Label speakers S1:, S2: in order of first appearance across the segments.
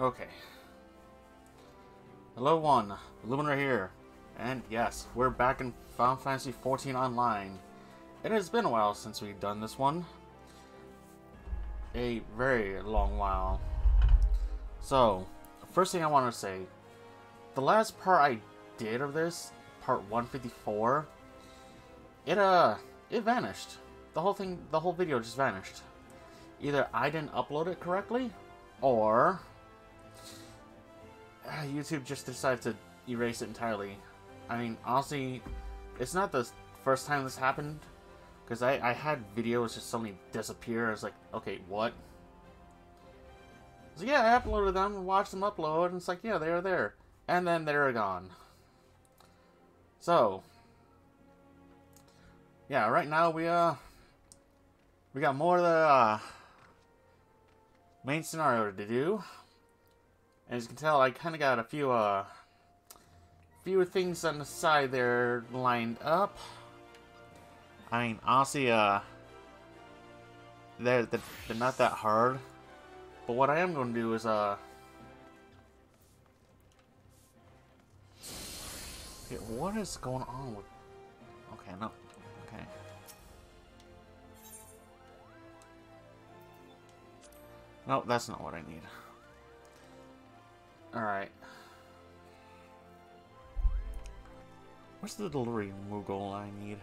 S1: Okay. Hello, one. Luminar here. And yes, we're back in Final Fantasy XIV Online. It has been a while since we've done this one. A very long while. So, first thing I want to say, the last part I did of this, part 154, it, uh, it vanished. The whole thing, the whole video just vanished. Either I didn't upload it correctly, or YouTube just decided to erase it entirely. I mean, honestly, it's not the first time this happened. Because I, I had videos just suddenly disappear. I was like, okay, what? So yeah, I uploaded them, watched them upload, and it's like, yeah, they're there. And then they're gone. So, yeah, right now we, uh, we got more of the, uh, main scenario to do. As you can tell, I kind of got a few, uh, few things on the side there lined up. I mean, honestly, uh, they're, they're, they're not that hard. But what I am going to do is, uh, what is going on with, okay, no, okay. No, that's not what I need. Alright. Where's the delivery Moogle I need?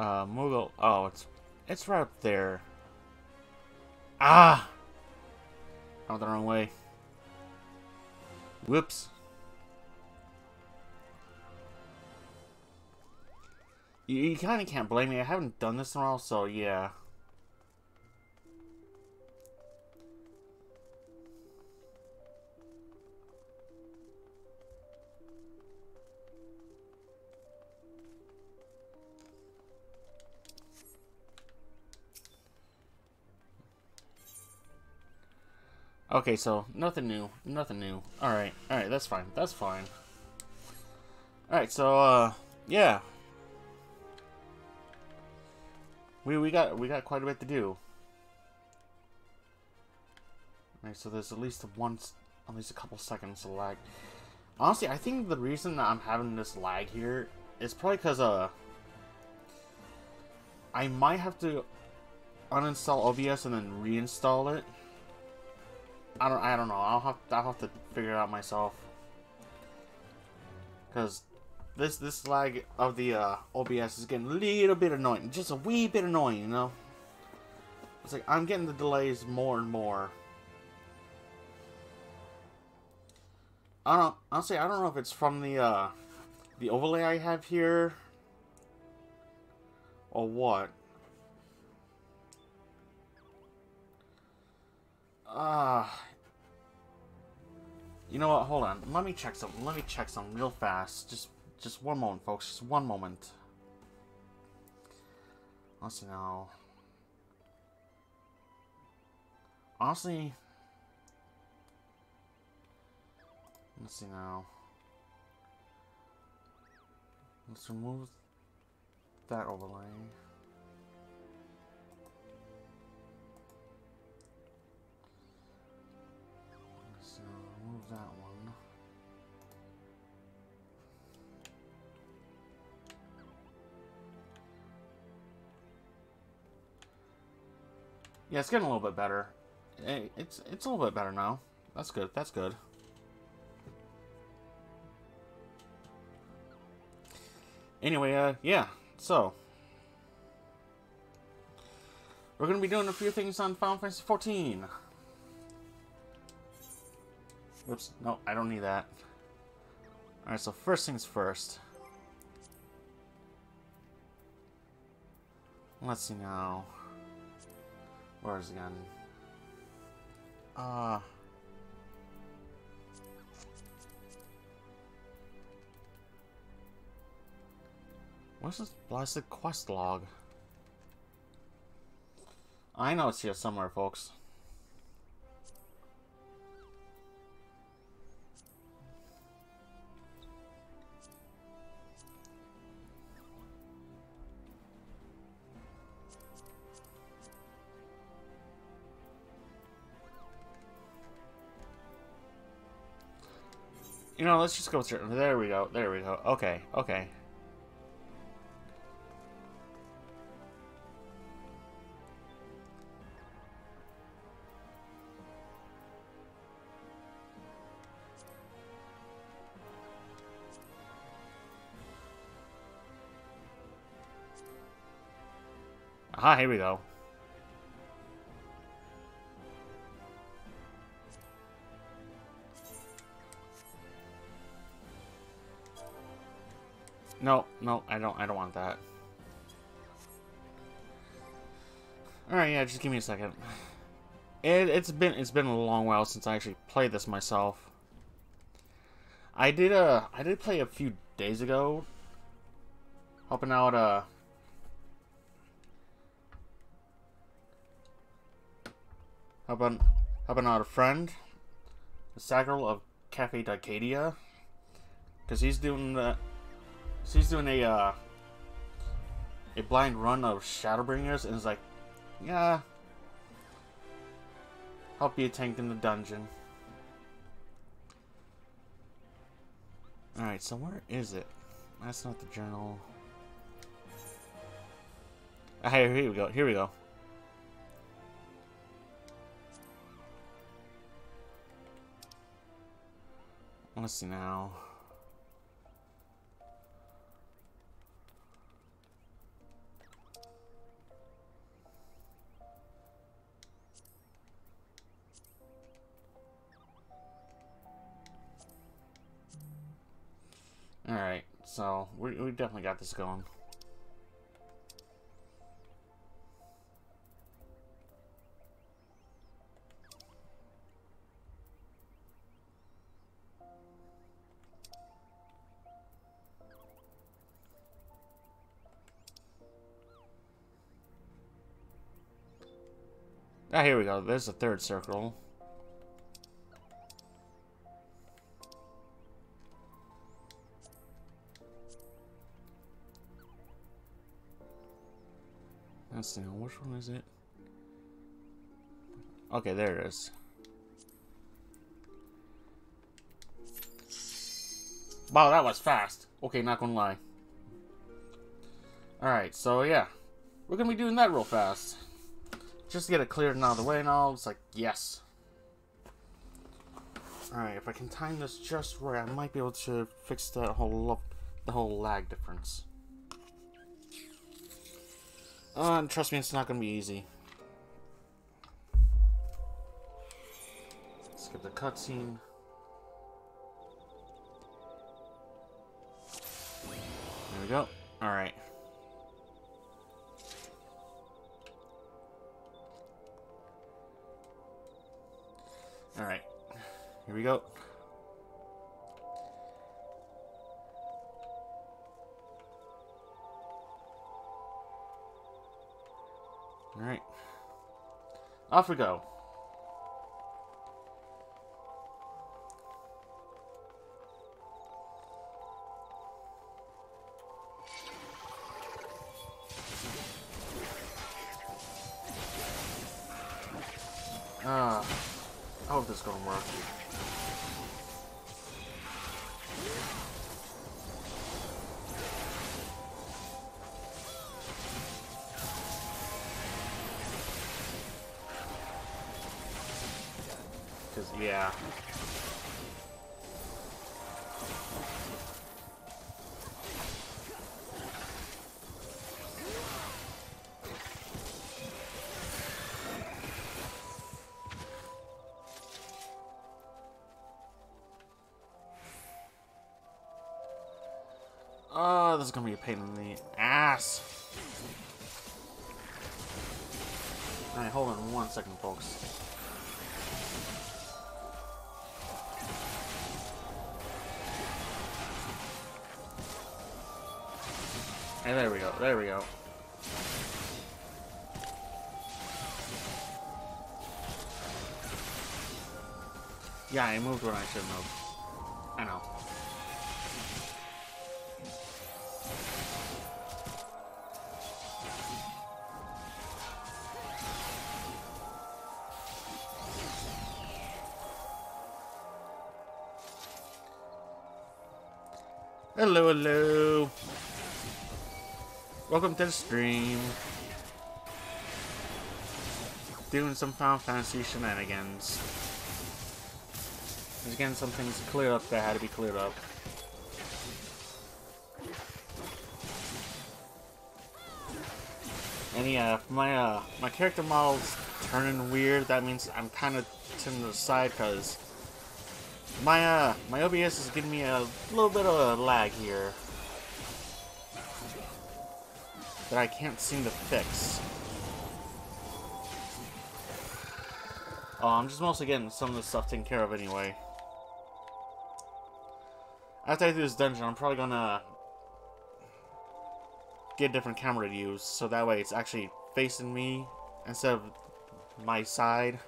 S1: Uh, Moogle. Oh, it's it's right up there. Ah! I went the wrong way. Whoops. You, you kind of can't blame me. I haven't done this in a while, so yeah. Okay, so nothing new. Nothing new. Alright, alright, that's fine. That's fine. Alright, so uh yeah. We we got we got quite a bit to do. Alright, so there's at least one at least a couple seconds of lag. Honestly, I think the reason that I'm having this lag here is probably because uh I might have to uninstall OBS and then reinstall it. I don't. I don't know. I'll have. I'll have to figure it out myself. Cause this this lag of the uh, OBS is getting a little bit annoying. Just a wee bit annoying, you know. It's like I'm getting the delays more and more. I don't. Honestly, I don't know if it's from the uh, the overlay I have here, or what. Ah. Uh, you know what? Hold on. Let me check something. Let me check some real fast. Just, just one moment, folks. Just one moment. Let's see now. Honestly, let's see now. Let's remove that overlay. That one. Yeah, it's getting a little bit better. It's it's a little bit better now. That's good. That's good. Anyway, uh, yeah. So we're gonna be doing a few things on Final Fantasy 14. Whoops, no, I don't need that. Alright, so first things first. Let's see now. Where is it again? Uh... Where's this blasted quest log? I know it's here somewhere, folks. You know, let's just go through. There we go. There we go. Okay. Okay. Aha, here we go. No, no, I don't I don't want that. Alright, yeah, just give me a second. It it's been it's been a long while since I actually played this myself. I did uh I did play a few days ago. Helping out uh helping helping out a friend, the Sacral of Cafe Dicadia. Cause he's doing the so he's doing a uh, a blind run of Shadowbringers, and it's like, yeah, help you tank in the dungeon. Alright, so where is it? That's not the journal. Ah, here we go. Here we go. Let's see now. So we, we definitely got this going. Ah, here we go. There's the third circle. Which one is it? Okay, there it is. Wow, that was fast. Okay, not gonna lie. Alright, so yeah. We're gonna be doing that real fast. Just to get it cleared and out of the way and all. It's like, yes. Alright, if I can time this just right, I might be able to fix that whole the whole lag difference. Uh, trust me, it's not gonna be easy. Skip the cutscene. There we go. Alright. Alright. Here we go. Alright. Off we go. Pain in the ass. Alright, hold on one second, folks. And there we go. There we go. Yeah, I moved when I shouldn't have. I know. Hello, hello. Welcome to the stream. Doing some Final Fantasy shenanigans. There's again some things to clear up that had to be cleared up. And yeah, if my uh, my character model's turning weird, that means I'm kind of turning to the side because my uh my OBS is giving me a little bit of a lag here that I can't seem to fix. Oh, I'm just mostly getting some of the stuff taken care of anyway. After I do this dungeon, I'm probably gonna get a different camera to use, so that way it's actually facing me instead of my side.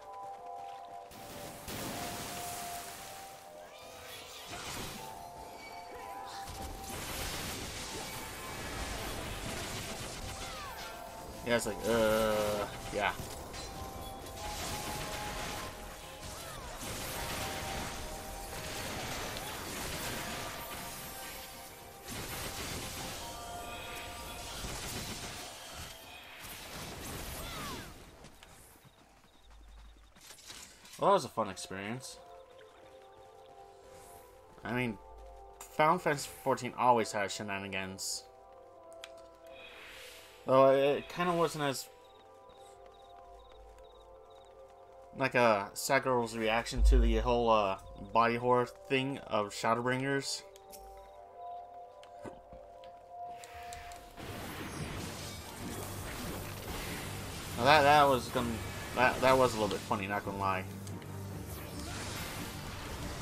S1: Yeah, it's like, uh, yeah. Well, that was a fun experience. I mean, Final Fantasy 14 always has shenanigans. Though it kind of wasn't as like a uh, Sakura's reaction to the whole uh, body horror thing of Shadowbringers. Now that that was gonna that that was a little bit funny, not gonna lie.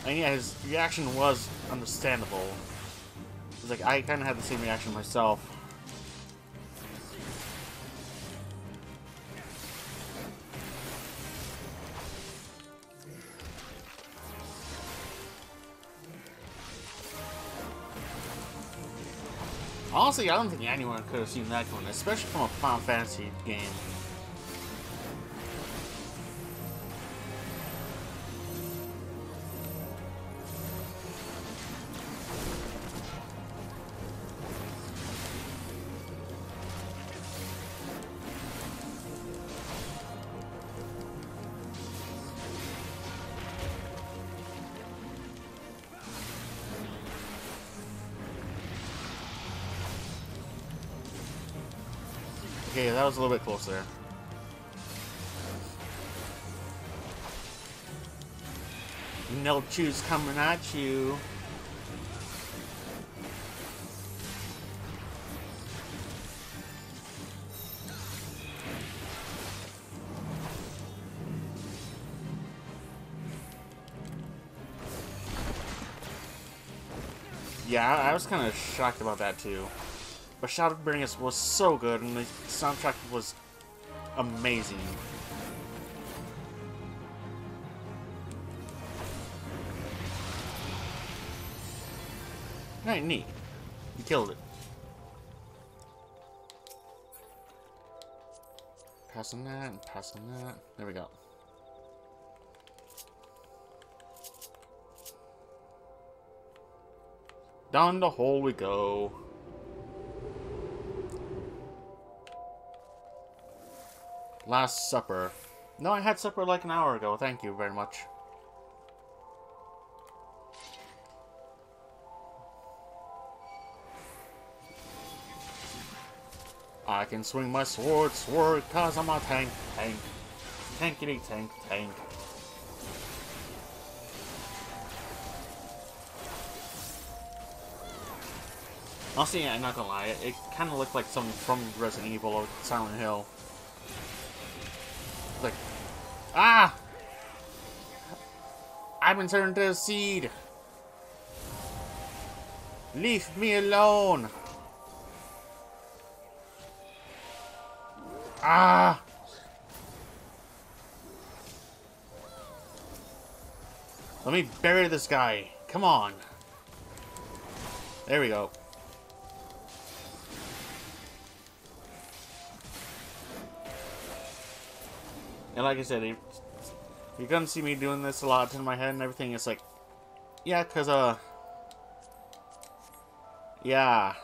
S1: And yeah, his reaction was understandable. It's like, I kind of had the same reaction myself. Honestly, I don't think anyone could have seen that coming, especially from a Final Fantasy game. A little bit closer. No choose coming at you. Yeah, I was kind of shocked about that too. But Shadowbringers was so good, and the soundtrack was amazing. Alright, neat. You killed it. Passing that, and passing that. There we go. Down the hole we go. Last Supper. No, I had supper like an hour ago. Thank you very much. I can swing my sword, sword, cause I'm a tank, tank. Tankity tank, tank. Honestly, I'm not gonna lie, it, it kind of looked like something from Resident Evil or Silent Hill. Ah! I've been turned a seed. Leave me alone. Ah! Let me bury this guy. Come on. There we go. And like I said, you're gonna see me doing this a lot in my head and everything. It's like, yeah, because, uh, Yeah.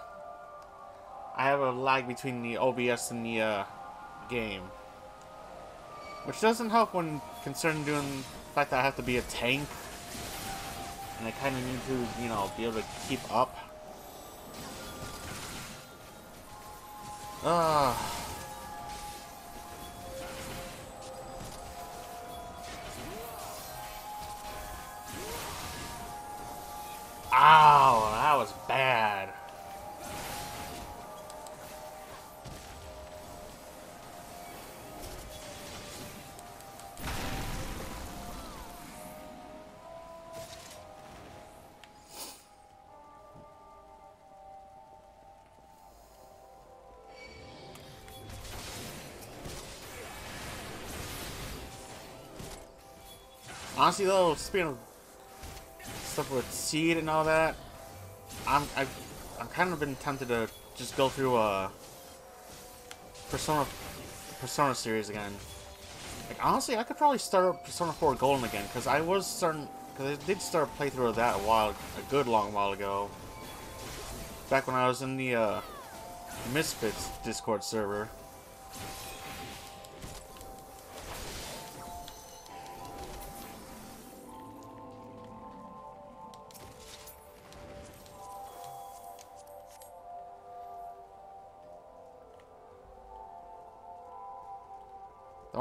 S1: I have a lag between the OBS and the uh, game. Which doesn't help when concerned doing the fact that I have to be a tank. And I kind of need to, you know, be able to keep up. Ah. Ow, that was bad. Honestly though, speaking of stuff with seed and all that, I'm I've I'm kind of been tempted to just go through a uh, Persona Persona series again. Like honestly, I could probably start Persona 4 Golden again because I was starting because I did start a playthrough of that a while a good long while ago. Back when I was in the uh, Misfits Discord server.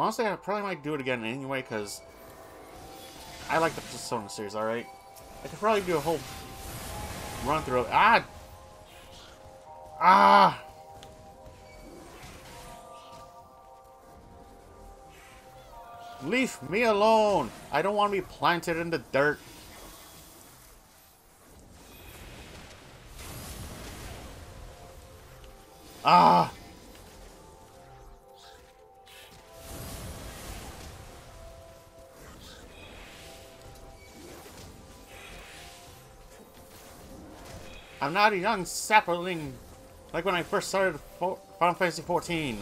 S1: Honestly, I probably might do it again anyway, because I like the Persona series, alright? I could probably do a whole run through. Ah! Ah! Leave me alone! I don't want to be planted in the dirt. Ah! I'm not a young sapling like when I first started Final Fantasy XIV.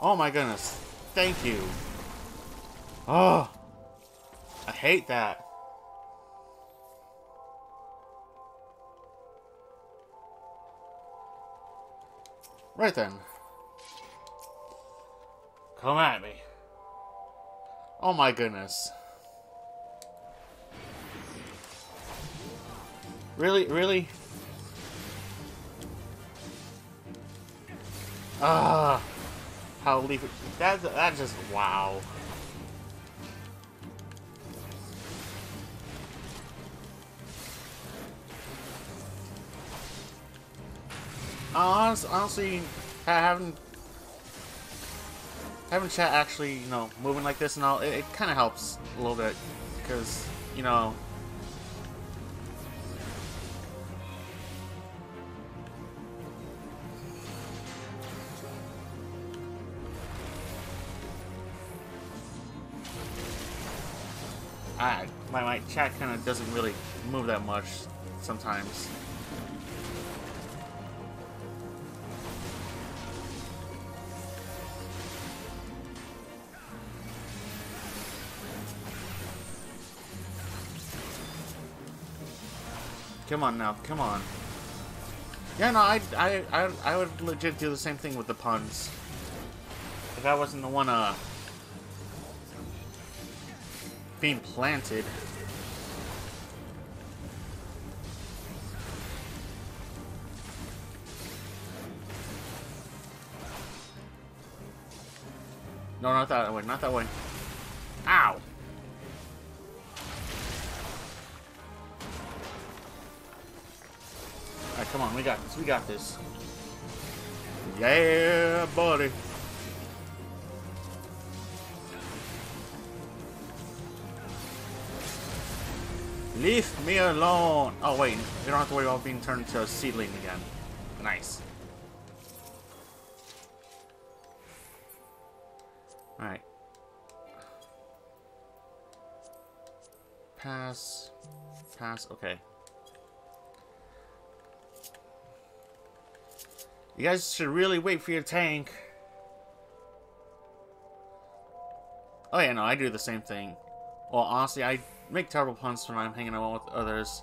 S1: Oh my goodness. Thank you. Oh. I hate that. Right then. Come at me. Oh my goodness. Really? Really? Ah. How leaf that that just wow. Honestly, honestly, I haven't having chat actually, you know, moving like this and all, it, it kind of helps a little bit. Because, you know... I, my, my chat kind of doesn't really move that much sometimes. Come on now, come on. Yeah, no, I, I, I, I would legit do the same thing with the puns. If I wasn't the one, uh, being planted. No, not that way, not that way. We got this, we got this. Yeah, buddy. Leave me alone! Oh wait, you don't have to worry about being turned into a seedling again. Nice. Alright. Pass. Pass, okay. You guys should really wait for your tank. Oh yeah, no, I do the same thing. Well, honestly, I make terrible puns when I'm hanging out with others.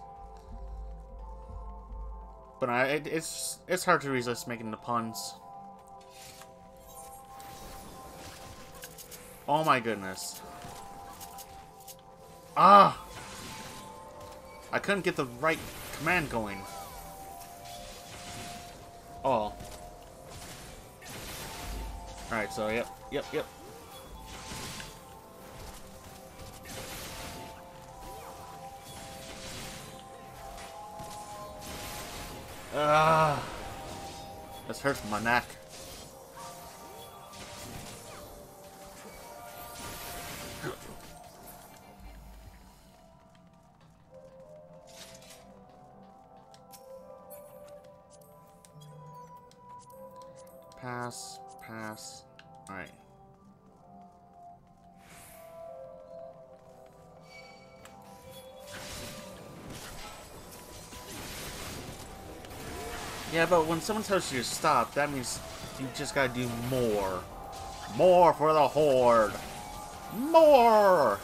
S1: But I, it, it's it's hard to resist making the puns. Oh my goodness. Ah! I couldn't get the right command going. Oh. Alright, so yep, yep, yep. Ah, this hurts my neck. Yeah, but when someone tells you to stop, that means you just gotta do more. More for the Horde! More!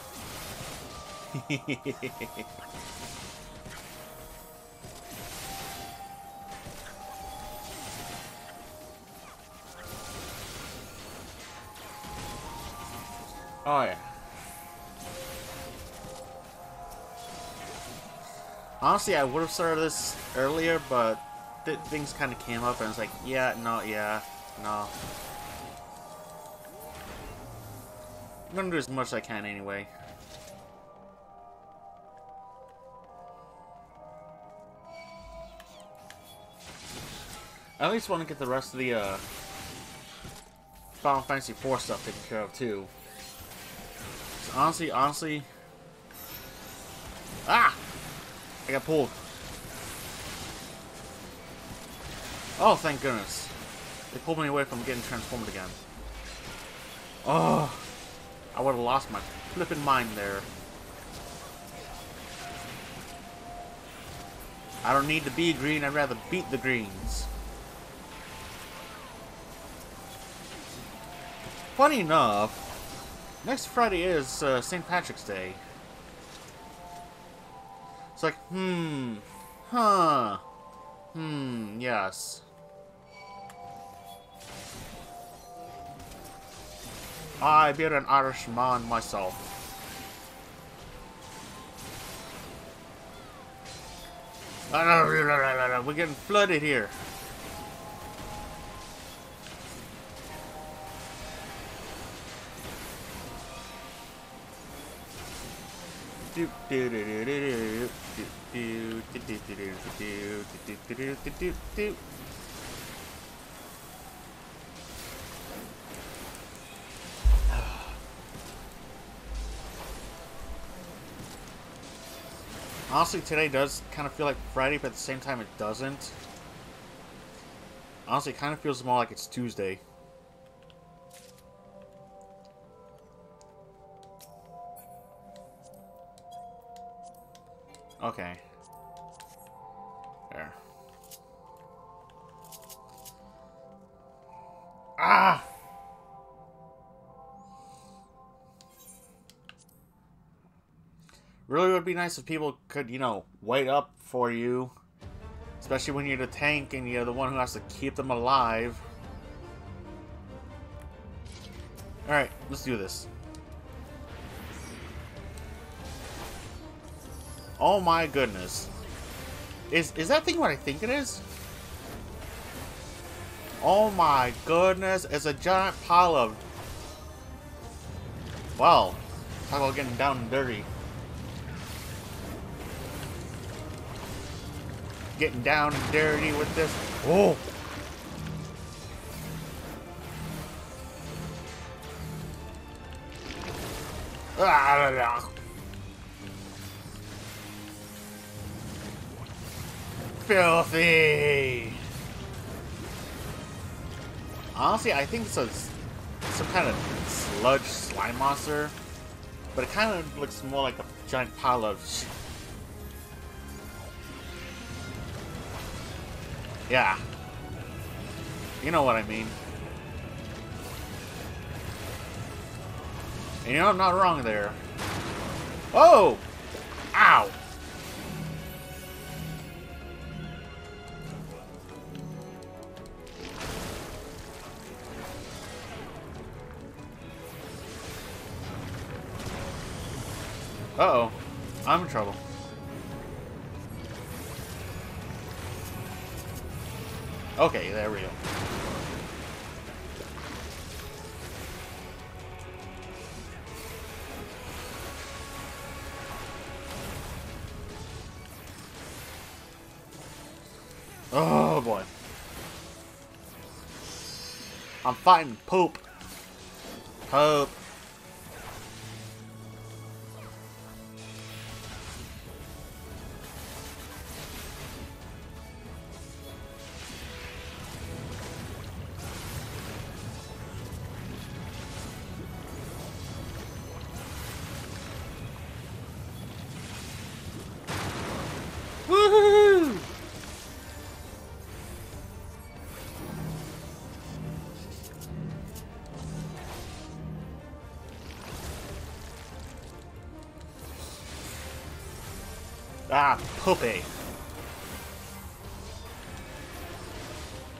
S1: oh yeah. Honestly, I would have started this earlier, but th things kind of came up, and it's like, yeah, no, yeah, no. I'm gonna do as much as I can anyway. I at least want to get the rest of the uh, Final Fantasy IV stuff taken care of too. honestly, honestly, ah, I got pulled. Oh, thank goodness. They pulled me away from getting transformed again. Oh, I would have lost my flipping mind there. I don't need to be green, I'd rather beat the greens. Funny enough, next Friday is uh, St. Patrick's Day. It's like, hmm, huh, hmm, yes. I be an Irishman myself. We're getting flooded here. Honestly, today does kind of feel like Friday, but at the same time it doesn't. Honestly, it kind of feels more like it's Tuesday. Okay. There. Ah! Really would be nice if people could, you know, wait up for you. Especially when you're the tank and you're the one who has to keep them alive. Alright, let's do this. Oh my goodness. Is is that thing what I think it is? Oh my goodness, it's a giant pile of... Well, talk about getting down and dirty. getting down and dirty with this. Oh! Ah, Filthy! Honestly, I think it's a, some kind of sludge slime monster, but it kind of looks more like a giant pile of Yeah. You know what I mean. And you know, I'm not wrong there. Oh! Uh-oh. I'm in trouble. Okay, there we go. Oh boy. I'm fighting poop. Poop. Poopy.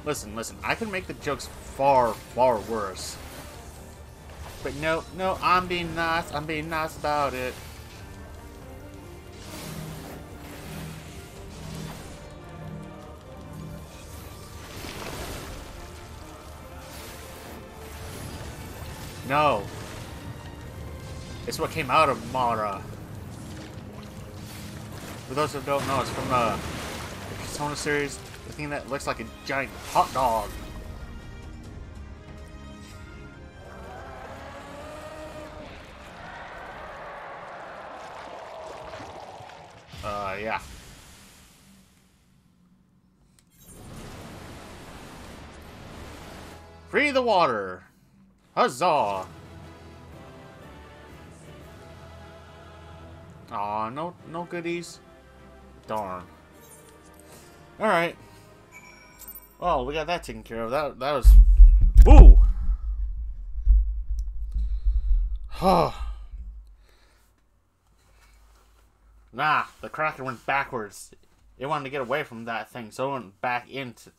S1: Listen, listen, I can make the jokes far, far worse. But no, no, I'm being nice. I'm being nice about it. No. It's what came out of Mara. For those who don't know, it's from uh, the Persona series. The thing that looks like a giant hot dog. Uh, yeah. Free the water! Huzzah! Aw, no, no goodies. Darn. Alright. Well, we got that taken care of. That, that was... Ooh! nah, the Kraken went backwards. It wanted to get away from that thing, so it went back into...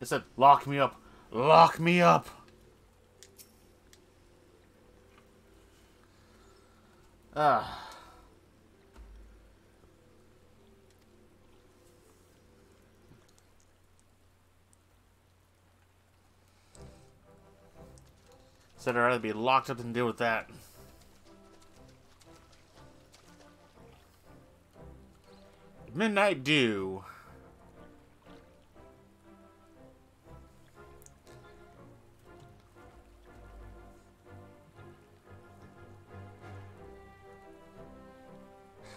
S1: It said, lock me up. Lock me up! Ah. Said I'd rather be locked up than deal with that. Midnight Dew.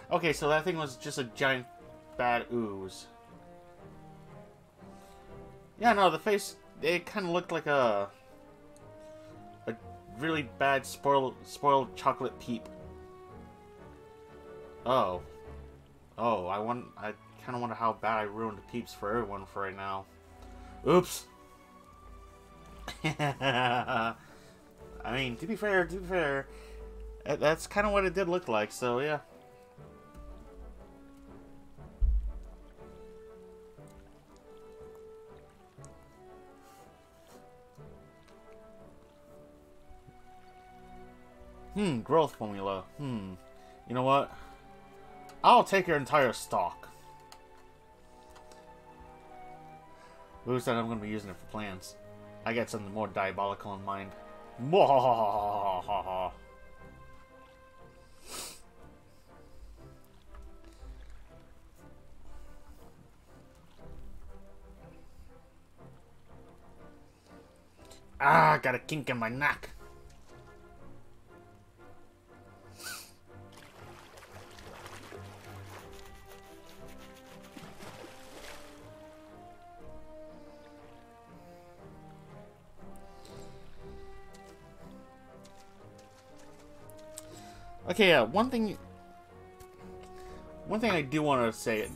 S1: Okay, so that thing was just a giant bad ooze. Yeah, no, the face, it kind of looked like a a really bad spoiled spoiled chocolate peep. Oh. Oh, I want I kind of wonder how bad I ruined the peeps for everyone for right now. Oops. I mean, to be fair, to be fair, that's kind of what it did look like, so yeah. Hmm, growth formula. Hmm. You know what? I'll take your entire stock. Who said I'm going to be using it for plans? I got something more diabolical in mind. Ah, got a kink in my neck. Okay, yeah, one thing... One thing I do want to say...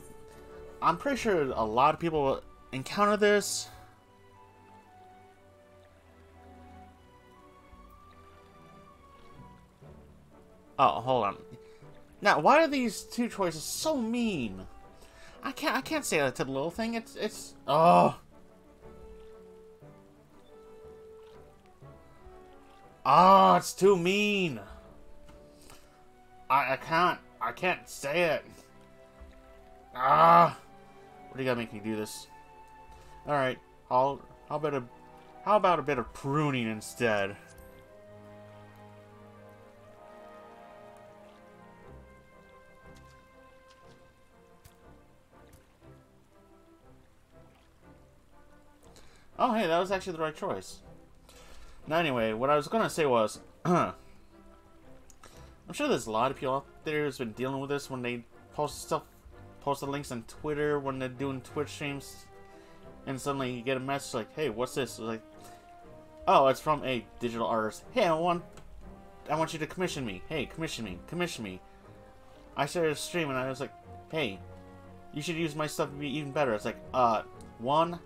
S1: I'm pretty sure a lot of people encounter this. Oh, hold on. Now, why are these two choices so mean? I can't I can't say that to the little thing. It's it's oh. Oh, it's too mean. I I can't I can't say it. Ah. What do you gotta make me do this? Alright, I'll how about a how about a bit of pruning instead? Oh, hey, that was actually the right choice. Now, anyway, what I was to say was... I'm sure there's a lot of people out there who's been dealing with this when they post stuff, post the links on Twitter, when they're doing Twitch streams, and suddenly you get a message like, hey, what's this? It's like, oh, it's from a digital artist. Hey, I want, I want you to commission me. Hey, commission me, commission me. I started a stream and I was like, hey, you should use my stuff to be even better. It's like, uh, one,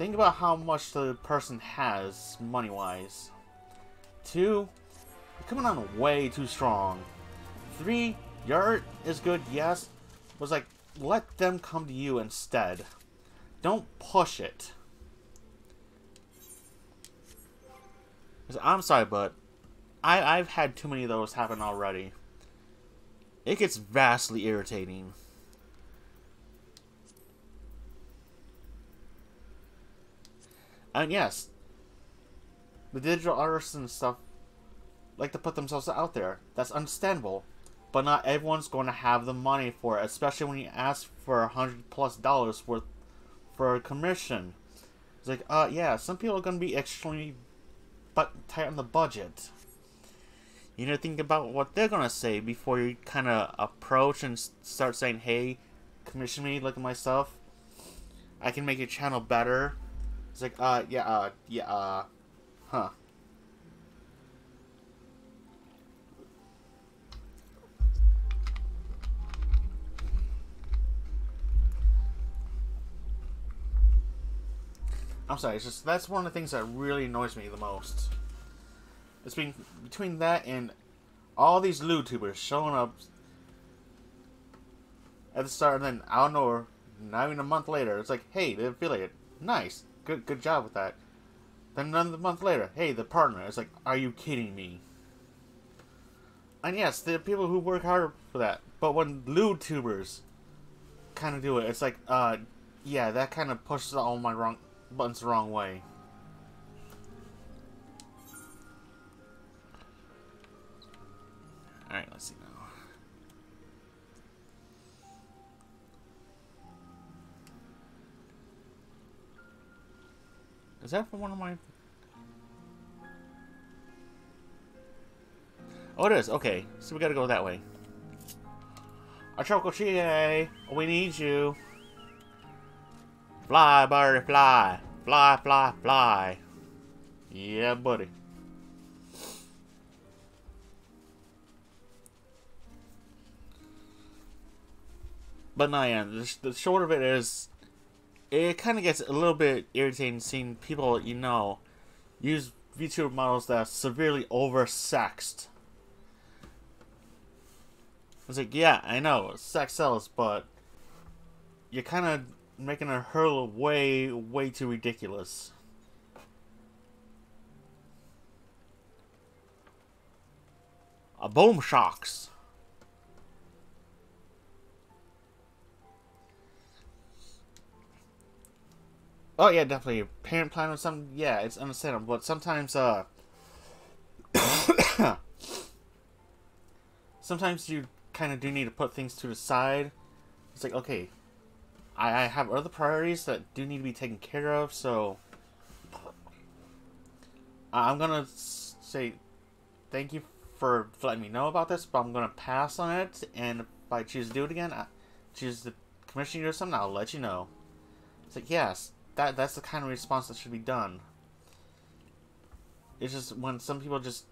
S1: Think about how much the person has, money-wise. Two, you're coming on way too strong. Three, art is good, yes, was like, let them come to you instead. Don't push it. I'm sorry, but I, I've had too many of those happen already. It gets vastly irritating. And yes, the digital artists and stuff like to put themselves out there. That's understandable. But not everyone's going to have the money for it, especially when you ask for a hundred plus dollars worth for a commission. It's like, uh, yeah, some people are going to be extremely but tight on the budget. You to think about what they're going to say before you kind of approach and start saying, hey, commission me, look at my stuff. I can make your channel better. It's like, uh, yeah, uh, yeah, uh, huh. I'm sorry, it's just, that's one of the things that really annoys me the most. It's been between that and all these YouTubers showing up at the start, and then I don't know, not even a month later, it's like, hey, the affiliate, nice. Good, good job with that. Then another month later, hey, the partner. It's like, are you kidding me? And yes, there are people who work hard for that. But when tubers kind of do it, it's like, uh, yeah, that kind of pushes all my wrong buttons the wrong way. Alright, let's see. Now. Is that for one of my... Oh, it is. Okay. So we gotta go that way. Achokochie, we need you. Fly, birdie, fly. Fly, fly, fly. Yeah, buddy. But no, yeah, the, the short of it is, it kind of gets a little bit irritating seeing people, you know, use VTuber models that are severely oversexed. It's like, yeah, I know, sex sells, but you're kind of making a hurl way, way too ridiculous. A boom shocks. Oh yeah, definitely. Parent plan or something. Yeah, it's understandable, but sometimes, uh, sometimes you kind of do need to put things to the side. It's like, okay, I, I have other priorities that do need to be taken care of, so I'm gonna say thank you for letting me know about this, but I'm gonna pass on it, and if I choose to do it again, I choose to commission you or something, I'll let you know. It's like, yes, that that's the kind of response that should be done. It's just when some people just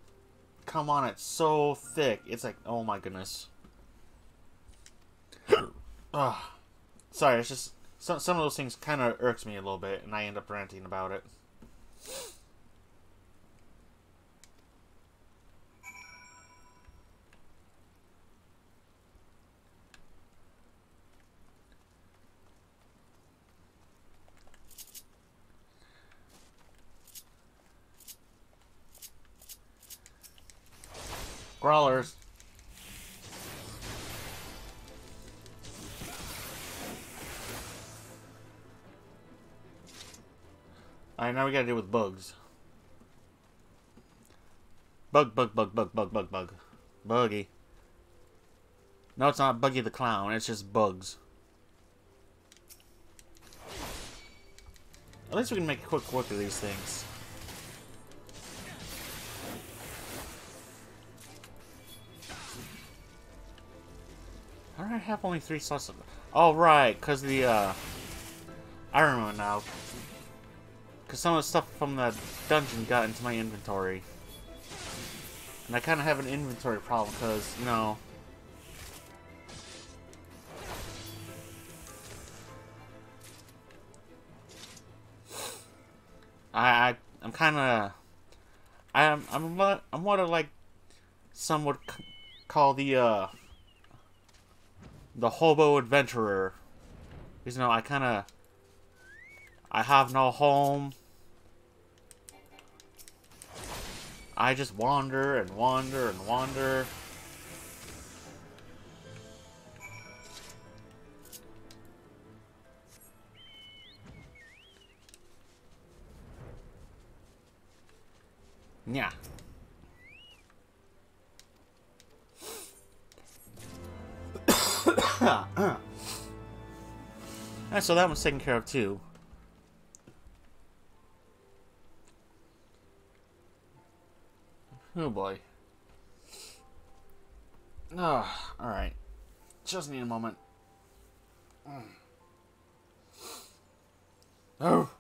S1: come on it so thick, it's like, oh my goodness. Ugh. Sorry, it's just some some of those things kind of irks me a little bit, and I end up ranting about it. Crawlers. Alright, now we gotta deal with bugs. Bug, bug, bug, bug, bug, bug, bug. Buggy. No, it's not Buggy the Clown. It's just bugs. At least we can make a quick work of these things. How do I have only three slots? Oh, right, because the, uh... I remember now. Because some of the stuff from the dungeon got into my inventory. And I kind of have an inventory problem because, you know... I, I I'm kind of I'm I'm I'm what like some would call the uh the hobo adventurer. Because you know I kind of I have no home. I just wander and wander and wander. Yeah. and so that one's taken care of too. Oh boy. Oh, alright. Just need a moment. Mm. Oh.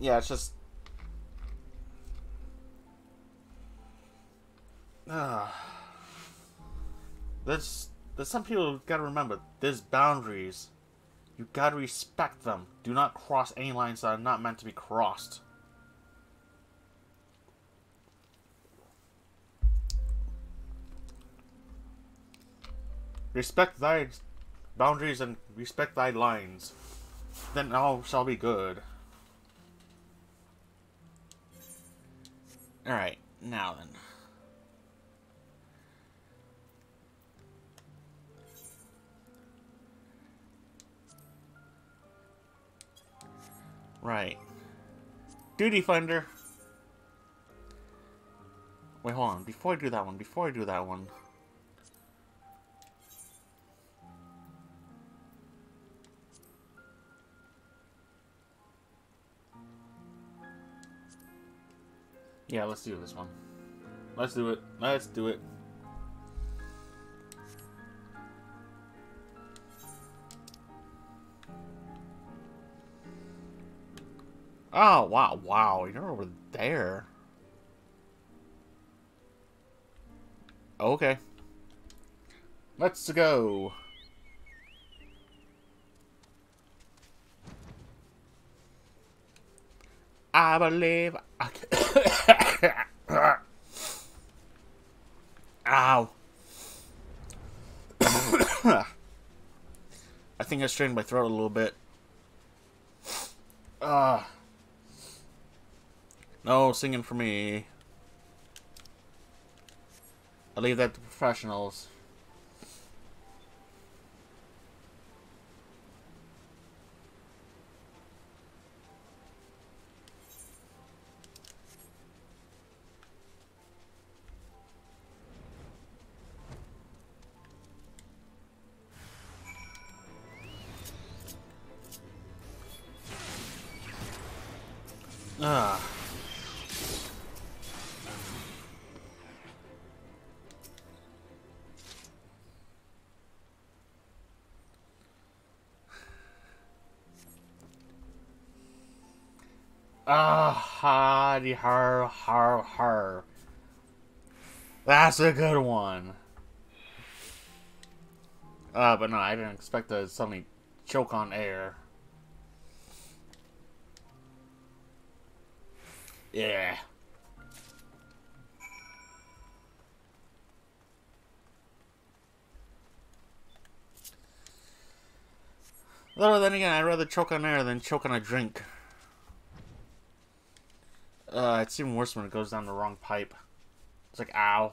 S1: Yeah, it's just. Ah. There's, there's some people gotta remember, there's boundaries. You gotta respect them. Do not cross any lines that are not meant to be crossed. Respect thy boundaries and respect thy lines. Then all shall be good. Alright, now then. Right. Duty Finder. Wait, hold on. Before I do that one, before I do that one... Yeah, let's do this one. Let's do it. Let's do it. Oh, wow, wow. You're over there. Okay. Let's go. I believe I can. Ow. I think I strained my throat a little bit. Ah. No singing for me. I leave that to professionals. Ah. Ah, ha, har, har, har. That's a good one. Uh, but no, I didn't expect to suddenly choke on air. Yeah. Though then again, I'd rather choke on air than choke on a drink. Uh, it's even worse when it goes down the wrong pipe. It's like, ow.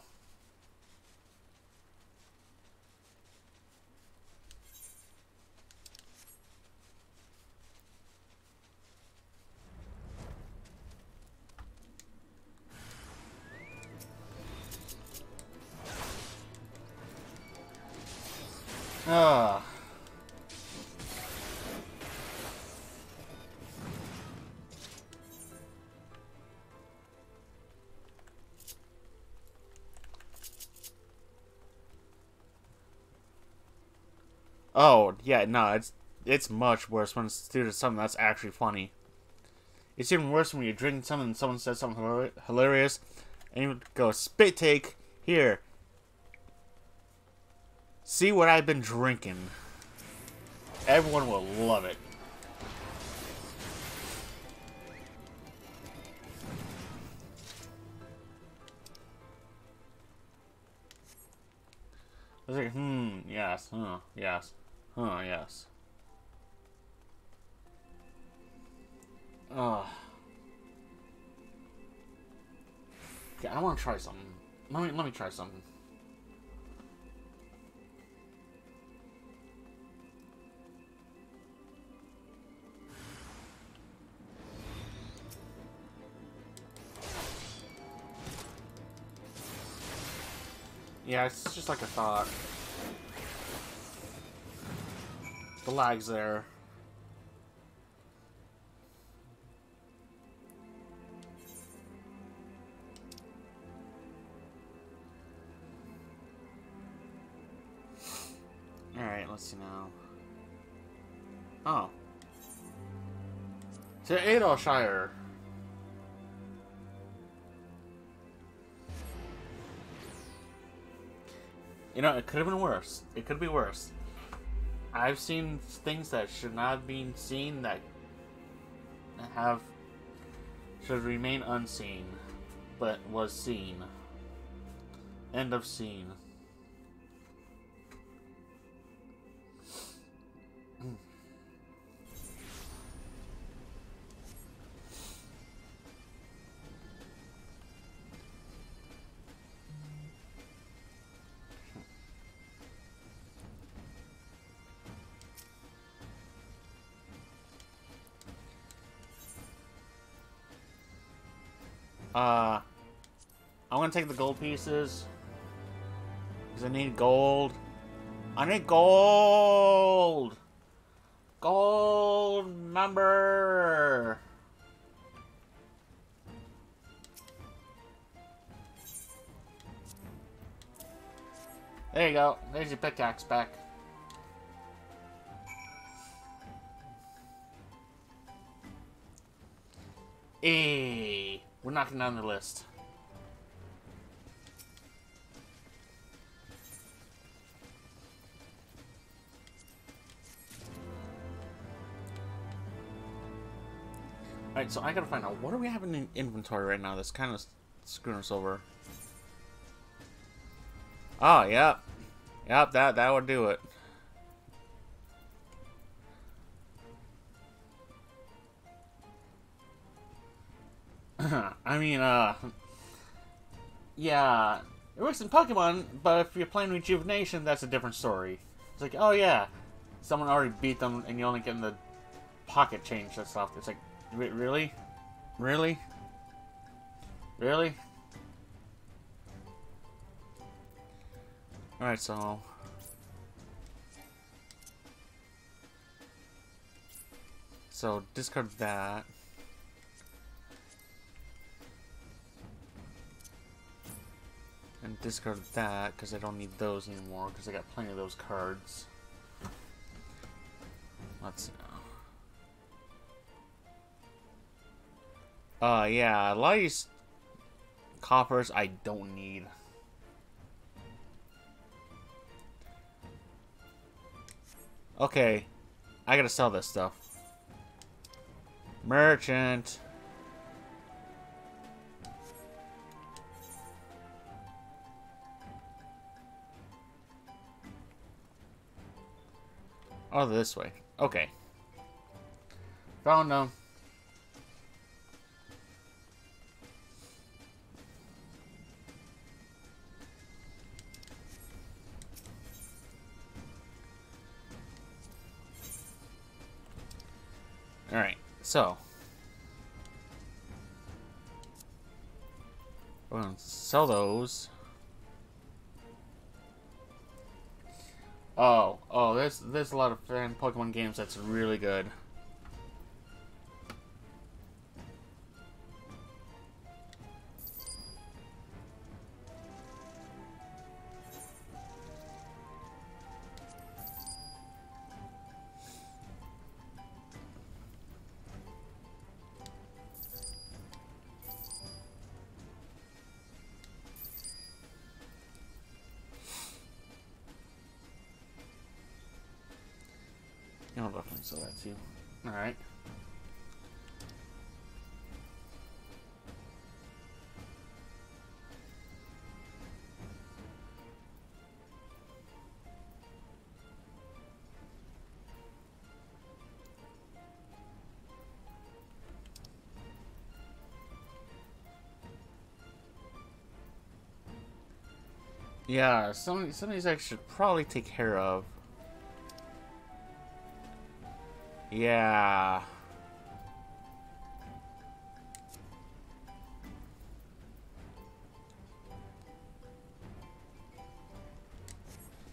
S1: Ah. Oh, yeah, no, it's it's much worse when it's due to something that's actually funny. It's even worse when you're drinking something and someone says something hilarious, and you go, spit take, here. See what I've been drinking. Everyone will love it. I was like, hmm, yes, huh, yes. Huh, yes. Ah. Ugh. Okay, I want to try something. Let me let me try something. Yeah, it's just like a thought. The lag's there. Alright, let's see now. Oh. To Adolshire. You know, it could have been worse. It could be worse. I've seen things that should not have been seen that have should remain unseen, but was seen. End of scene. Uh, I'm gonna take the gold pieces. Because I need gold. I need gold! Gold number! There you go. There's your pickaxe back. Hey. We're knocking down the list. Alright, so I gotta find out, what do we have in inventory right now that's kind of screwing us over? Oh, yep. Yep, that, that would do it. I mean, uh... Yeah, it works in Pokemon, but if you're playing Rejuvenation, that's a different story. It's like, oh yeah, someone already beat them, and you only get the pocket change and stuff. It's like, really? Really? Really? Alright, so... So, discard that. And discard that, because I don't need those anymore, because I got plenty of those cards. Let's see Uh, yeah, a lot of these coppers I don't need. Okay, I gotta sell this stuff. Merchant. Oh, this way. Okay. Found them. Alright, so. We're gonna sell those. Oh, oh, there's there's a lot of fan Pokemon games that's really good. Yeah, some, some of these I should probably take care of. Yeah.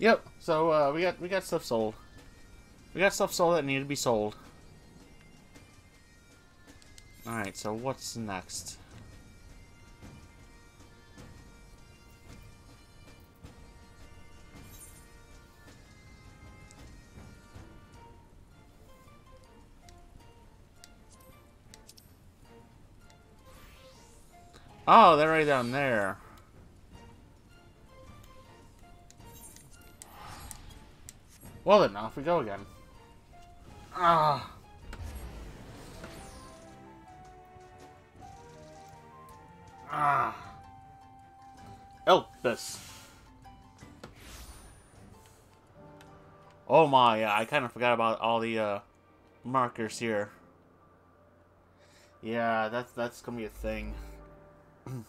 S1: Yep. So uh, we got we got stuff sold. We got stuff sold that needed to be sold. All right. So what's next? Oh, they're right down there. Well then, off we go again. Ah. Ah. Elpis. Oh my, I kind of forgot about all the uh, markers here. Yeah, that's that's gonna be a thing.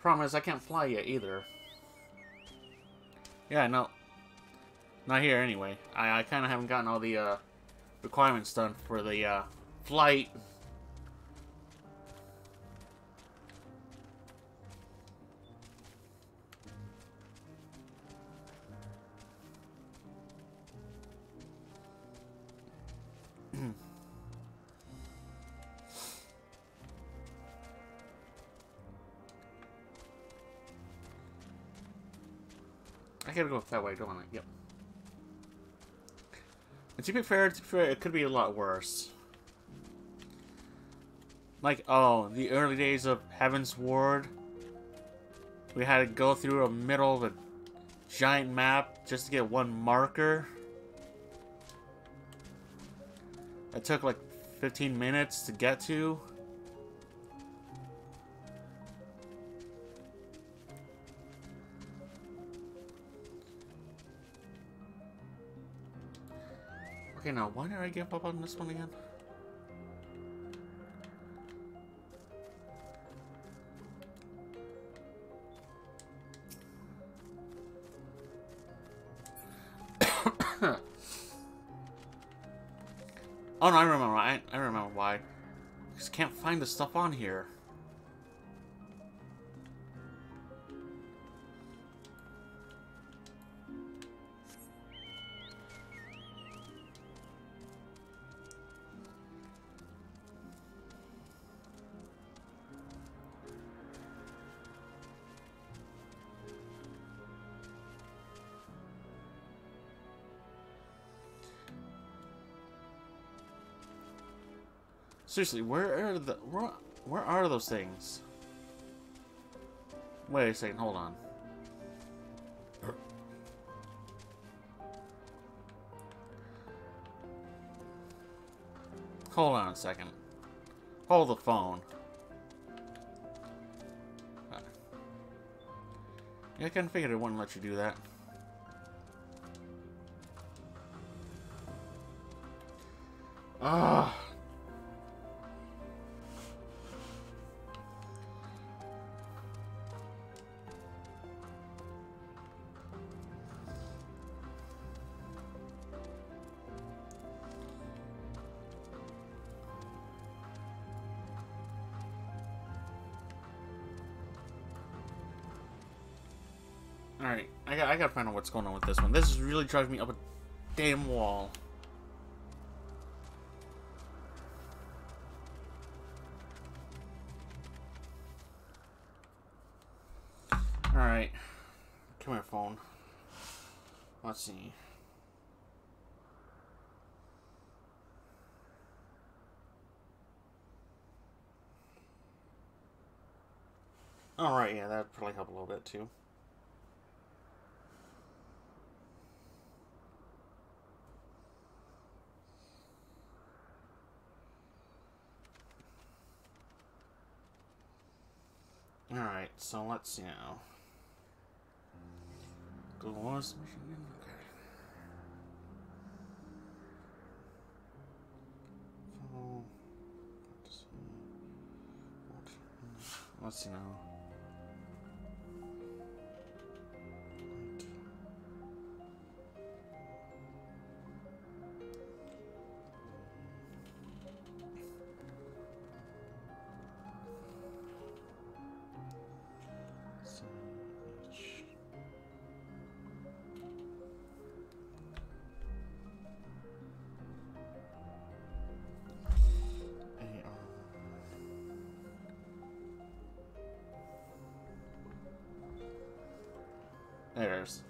S1: Problem is, I can't fly yet either. Yeah, no. Not here anyway. I, I kind of haven't gotten all the uh, requirements done for the uh, flight. Gotta go that way, don't I? Yep. And to be fair, to be fair, it could be a lot worse. Like, oh, the early days of Heavensward. We had to go through a middle of a giant map just to get one marker. It took like 15 minutes to get to. Okay, now, why did I give up on this one again? oh no, I remember. I, I remember why. I just can't find the stuff on here. Seriously, where are the where, where are those things? Wait a second, hold on. Hold on a second. Hold the phone. I kind of figured it wouldn't let you do that. Ah. What's going on with this one. This is really driving me up a damn wall. Alright. Come here, phone. Let's see. Alright, yeah, that'd probably help a little bit too. Alright, mm. so let's see now. Okay. So, let's see now. There's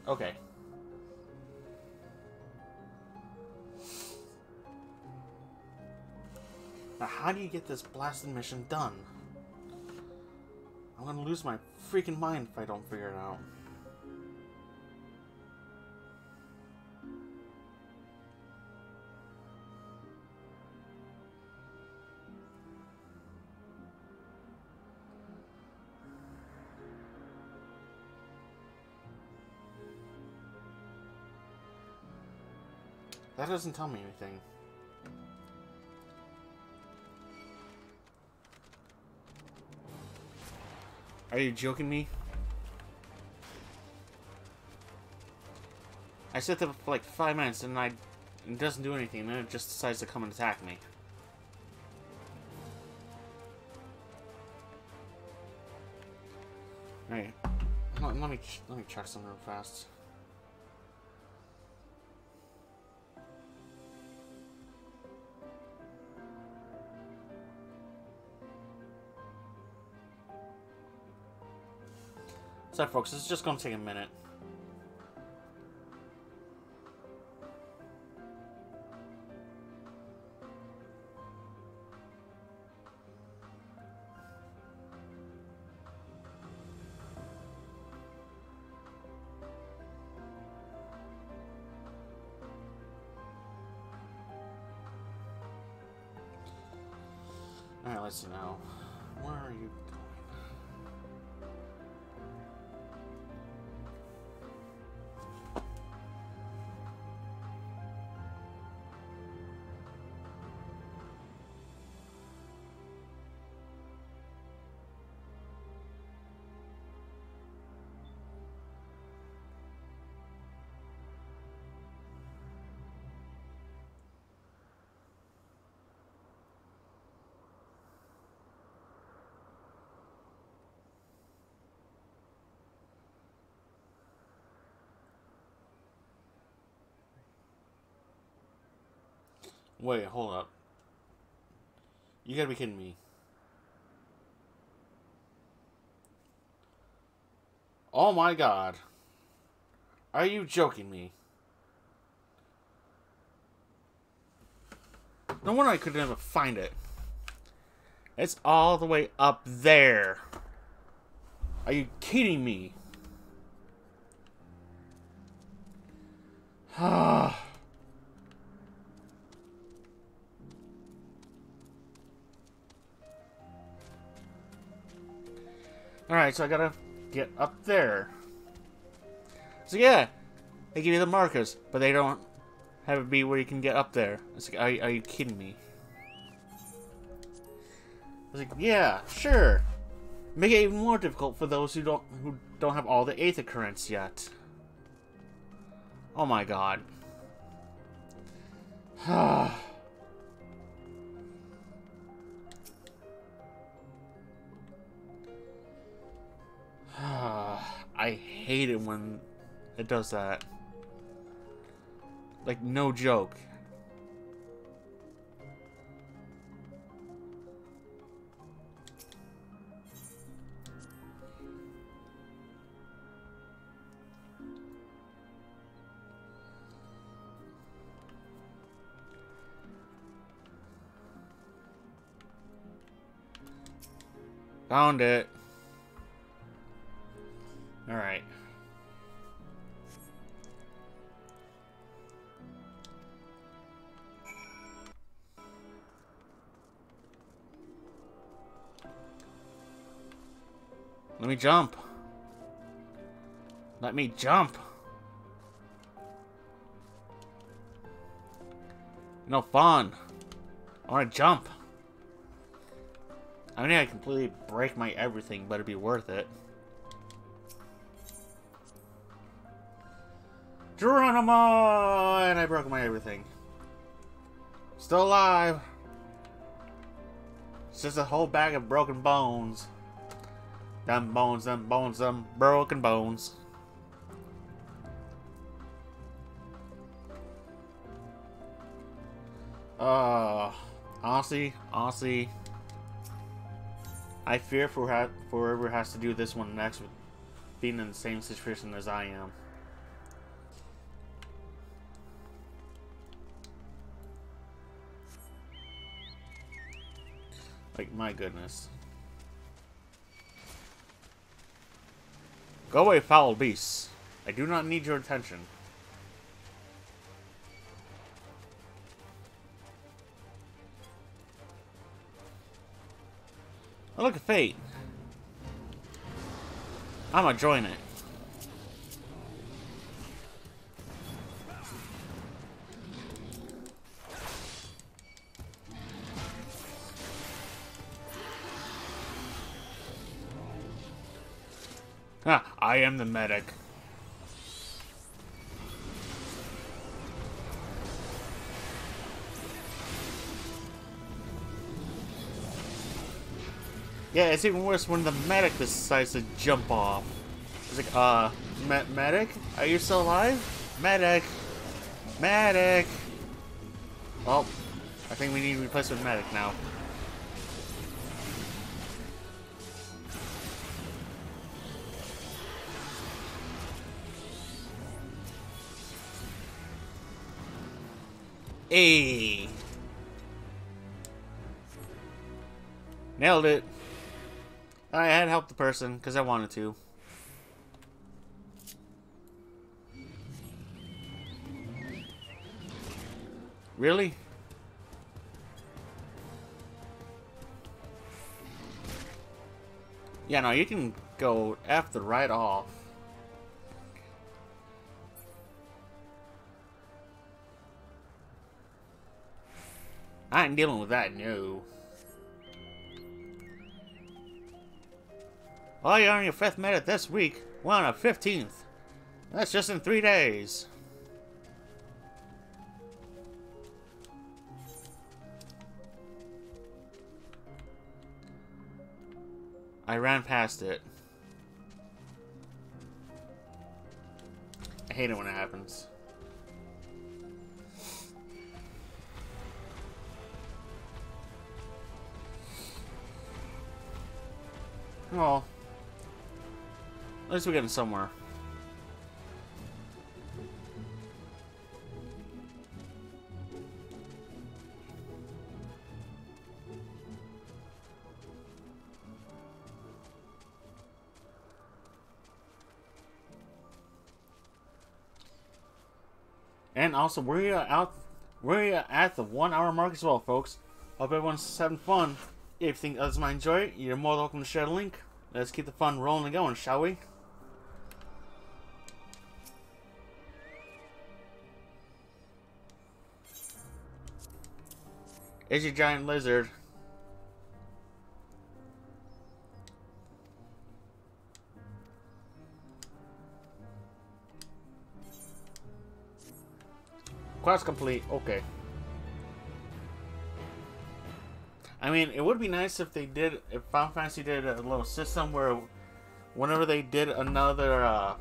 S1: okay. Now, how do you get this blasted mission done? I'm gonna lose my freaking mind if I don't figure it out. That doesn't tell me anything. Are you joking me? I sit there for like five minutes and I it doesn't do anything, and then it just decides to come and attack me. Alright. Let, me let me check something real fast. Sorry, folks, it's just to take a minute. Wait, hold up. You gotta be kidding me. Oh my god. Are you joking me? No wonder I could never find it. It's all the way up there. Are you kidding me? Ah. Alright, so I gotta get up there. So yeah, they give you the markers, but they don't have it be where you can get up there. It's like, are, are you kidding me? I was like, yeah, sure. Make it even more difficult for those who don't who don't have all the Aether currents yet. Oh my god. I hate it when it does that. Like, no joke. Found it. Alright. Let me jump. Let me jump. No fun. I want to jump. I mean, I completely break my everything, but it'd be worth it. Geronimo! And I broke my everything. Still alive. It's just a whole bag of broken bones. Them bones, them bones, them broken bones. Uh, honestly, honestly, I fear for ha for whoever has to do this one next with being in the same situation as I am. Like, my goodness. Go away, foul beasts. I do not need your attention. Oh, look at Fate. I'm gonna join it. I am the medic. Yeah, it's even worse when the medic decides to jump off. It's like, uh, me medic? Are you still alive? Medic! Medic! Well, I think we need to replace with medic now. Hey! Nailed it. I had helped the person because I wanted to. Really? Yeah, no, you can go after right off. Ain't dealing with that, no. Oh, you're on your fifth minute this week. We're on our 15th. That's just in three days. I ran past it. I hate it when it happens. Well, at least we're getting somewhere. And also, we're out. We're at the one hour mark as well, folks. Hope everyone's having fun. If you think others might enjoy it, you're more than welcome to share the link. Let's keep the fun rolling and going, shall we? Is your giant lizard. Quest complete. Okay. I mean, it would be nice if they did, if Final Fantasy did a little system where whenever they did another, uh,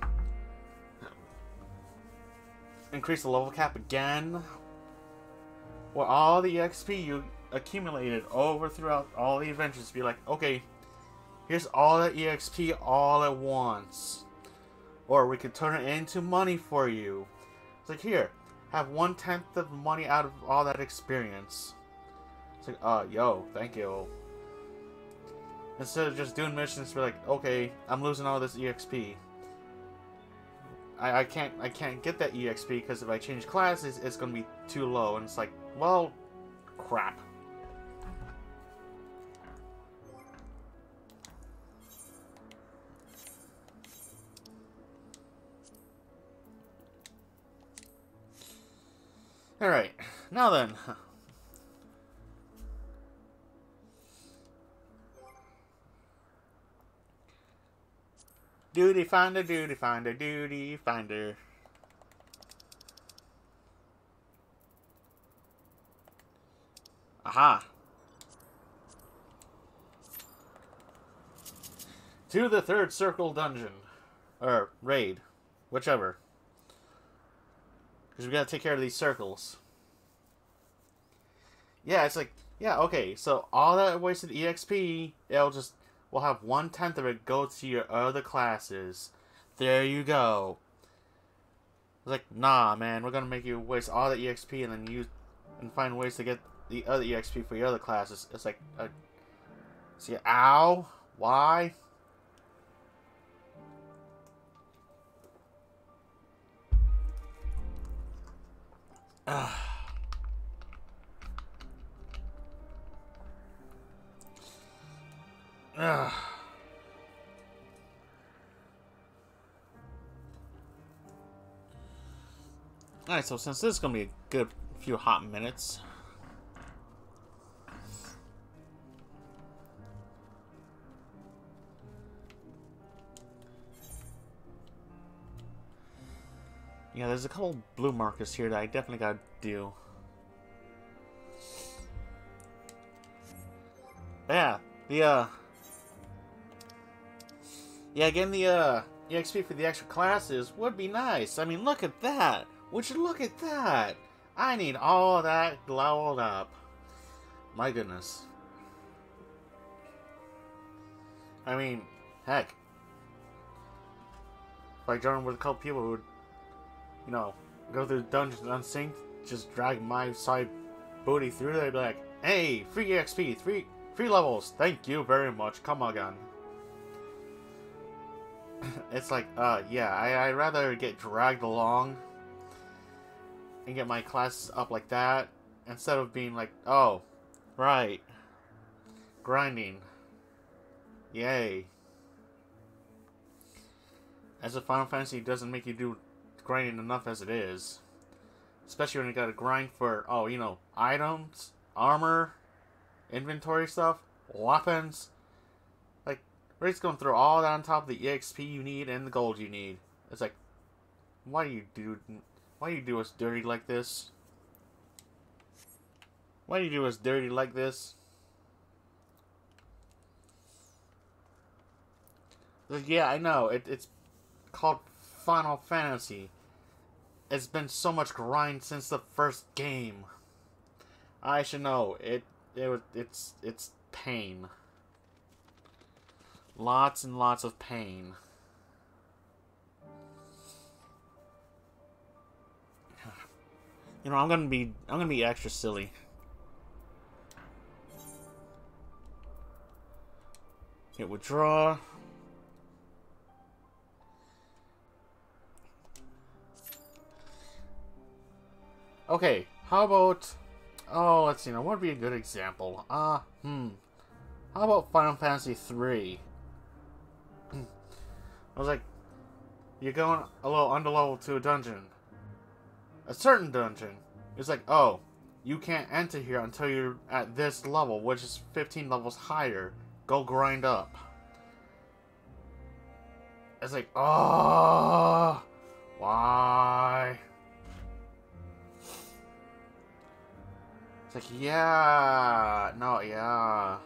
S1: increase the level cap again, where all the XP you accumulated over throughout all the adventures be like, okay, here's all the EXP all at once. Or we could turn it into money for you. It's like, here, have one tenth of money out of all that experience. Like, uh, yo, thank you. Instead of just doing missions, we're like, okay, I'm losing all this EXP. I, I can't I can't get that EXP because if I change classes, it's gonna be too low, and it's like, well, crap. Alright, now then. Duty finder, duty finder, duty finder. Aha. To the third circle dungeon. Or raid. Whichever. Because we gotta take care of these circles. Yeah, it's like, yeah, okay, so all that wasted EXP, it'll just, we'll have one tenth of it go to your other classes. There you go. It's like, nah, man, we're gonna make you waste all the EXP and then use, and find ways to get the other EXP for your other classes. It's like, uh, see, ow, why? Ugh. Ugh. Alright, so since this is going to be a good few hot minutes... Yeah, there's a couple blue markers here that I definitely gotta do. Yeah, the, uh... Yeah, getting the, uh, EXP for the extra classes would be nice. I mean, look at that! Would you look at that? I need all that leveled up. My goodness. I mean, heck. Joined with a couple people who would you know, go through the dungeons unsynced, just drag my side booty through there, be like, hey, free XP, three free levels, thank you very much, come again. it's like, uh, yeah, I, I'd rather get dragged along and get my classes up like that instead of being like, oh, right, grinding, yay. As a Final Fantasy doesn't make you do grinding enough as it is. Especially when you gotta grind for, oh, you know, items, armor, inventory stuff, weapons. We're just going through all that on top of the EXP you need and the gold you need. It's like, why do you do, why do you do us dirty like this? Why do you do us dirty like this? Yeah, I know, it, it's called Final Fantasy. It's been so much grind since the first game. I should know. It it it's it's pain. Lots and lots of pain. You know, I'm gonna be I'm gonna be extra silly. Hit withdraw. Okay, how about... Oh, let's see, now what would be a good example? Ah, uh, hmm. How about Final Fantasy 3? I was like, you're going a little underlevel to a dungeon. A certain dungeon. It's like, oh, you can't enter here until you're at this level, which is 15 levels higher. Go grind up. It's like, oh, why? It's like, yeah, no, yeah.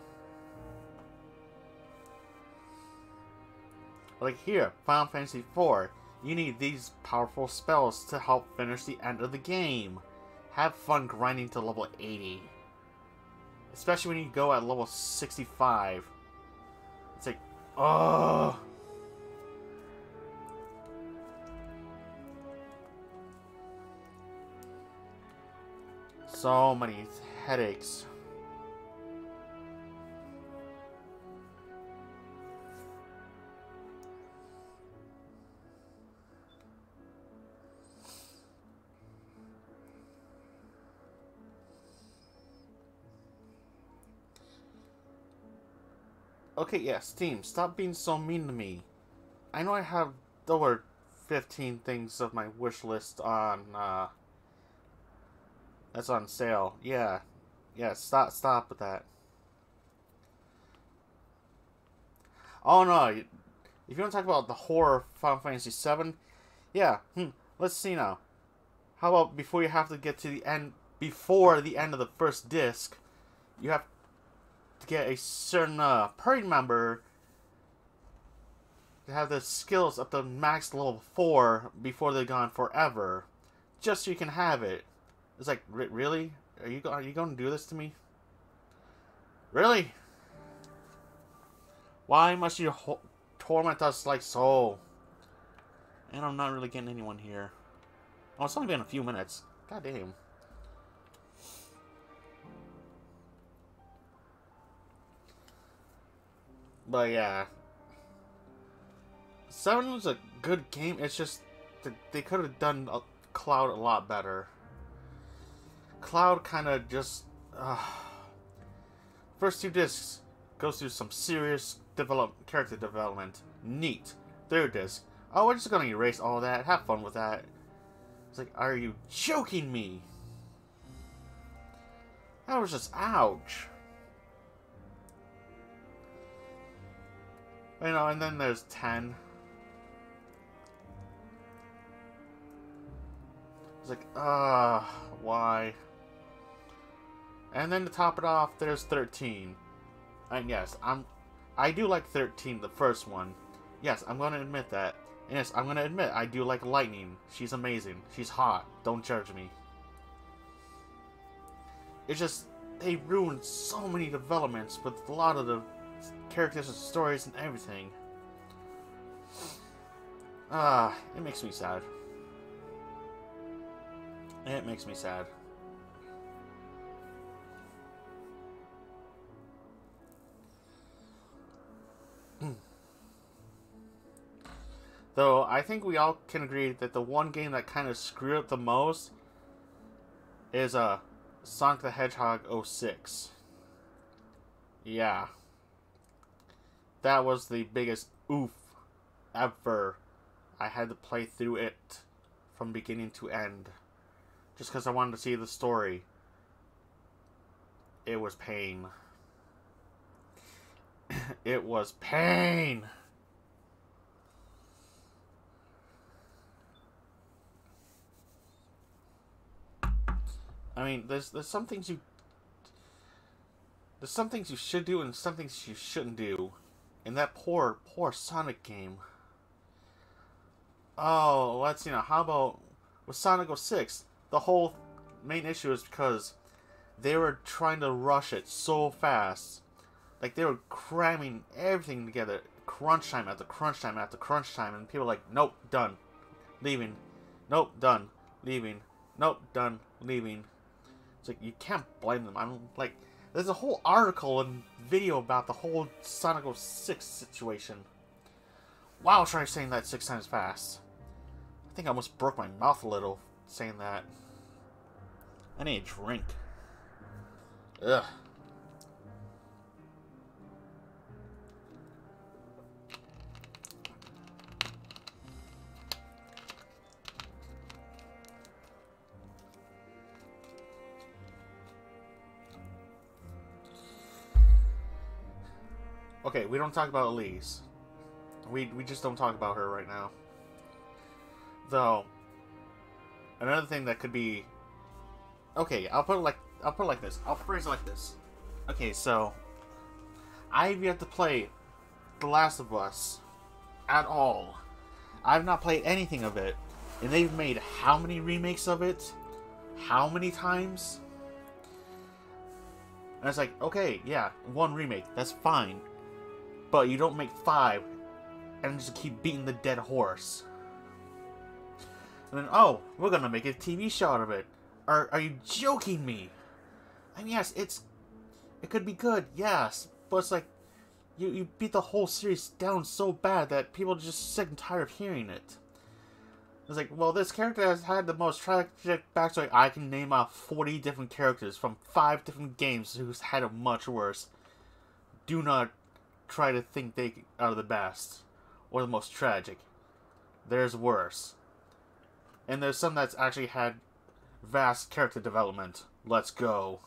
S1: Like here, Final Fantasy IV, you need these powerful spells to help finish the end of the game. Have fun grinding to level 80. Especially when you go at level 65. It's like, oh. So many headaches. Okay, yeah, Steam, stop being so mean to me. I know I have over 15 things of my wish list on, uh... That's on sale. Yeah. Yeah, stop, stop with that. Oh no, if you want to talk about the horror Final Fantasy VII, yeah, hmm, let's see now. How about before you have to get to the end, before the end of the first disc, you have to get a certain uh, party member to have the skills up to max level 4 before they're gone forever. Just so you can have it. It's like, really? Are you, are you going to do this to me? Really? Why must you torment us like so? And I'm not really getting anyone here. Oh, it's only been a few minutes. God damn. But yeah. 7 was a good game. It's just they could have done Cloud a lot better. Cloud kind of just... Uh, first two discs goes through some serious develop character development. Neat. Third disc. Oh, we're just gonna erase all that. Have fun with that. It's like, are you joking me? That was just ouch. You know, and then there's 10. It's like, ah, uh, why? And then to top it off, there's 13. And yes, I'm, I do like 13, the first one. Yes, I'm gonna admit that. And yes, I'm gonna admit I do like Lightning. She's amazing. She's hot. Don't judge me. It's just they ruined so many developments with a lot of the characters and stories and everything. Ah, it makes me sad. It makes me sad. Hmm. Though, I think we all can agree that the one game that kind of screwed up the most is uh, Sonic the Hedgehog 06. Yeah that was the biggest oof ever. I had to play through it from beginning to end. Just because I wanted to see the story. It was pain. it was pain! I mean, there's there's some things you there's some things you should do and some things you shouldn't do. In that poor, poor Sonic game. Oh, let's, you know, how about with Sonic 06? The whole main issue is because they were trying to rush it so fast. Like, they were cramming everything together. Crunch time after crunch time after crunch time. And people like, nope, done. Leaving. Nope, done. Leaving. Nope, done. Leaving. It's like, you can't blame them. I'm like there's a whole article and video about the whole Sonic 06 situation. Wow, try saying that six times fast. I think I almost broke my mouth a little saying that. I need a drink. Ugh. Okay, we don't talk about Elise. We we just don't talk about her right now. Though, another thing that could be, okay, I'll put it like I'll put it like this. I'll phrase it like this. Okay, so I've yet to play The Last of Us at all. I've not played anything of it, and they've made how many remakes of it? How many times? And it's like, okay, yeah, one remake, that's fine. But you don't make five and just keep beating the dead horse. And then, oh, we're gonna make a TV show out of it. Are, are you joking me? I mean, yes, it's... It could be good, yes. But it's like, you, you beat the whole series down so bad that people are just sick and tired of hearing it. It's like, well, this character has had the most tragic backstory. I can name off 40 different characters from 5 different games who's had it much worse. Do not try to think they are the best or the most tragic. There's worse. And there's some that's actually had vast character development. Let's go.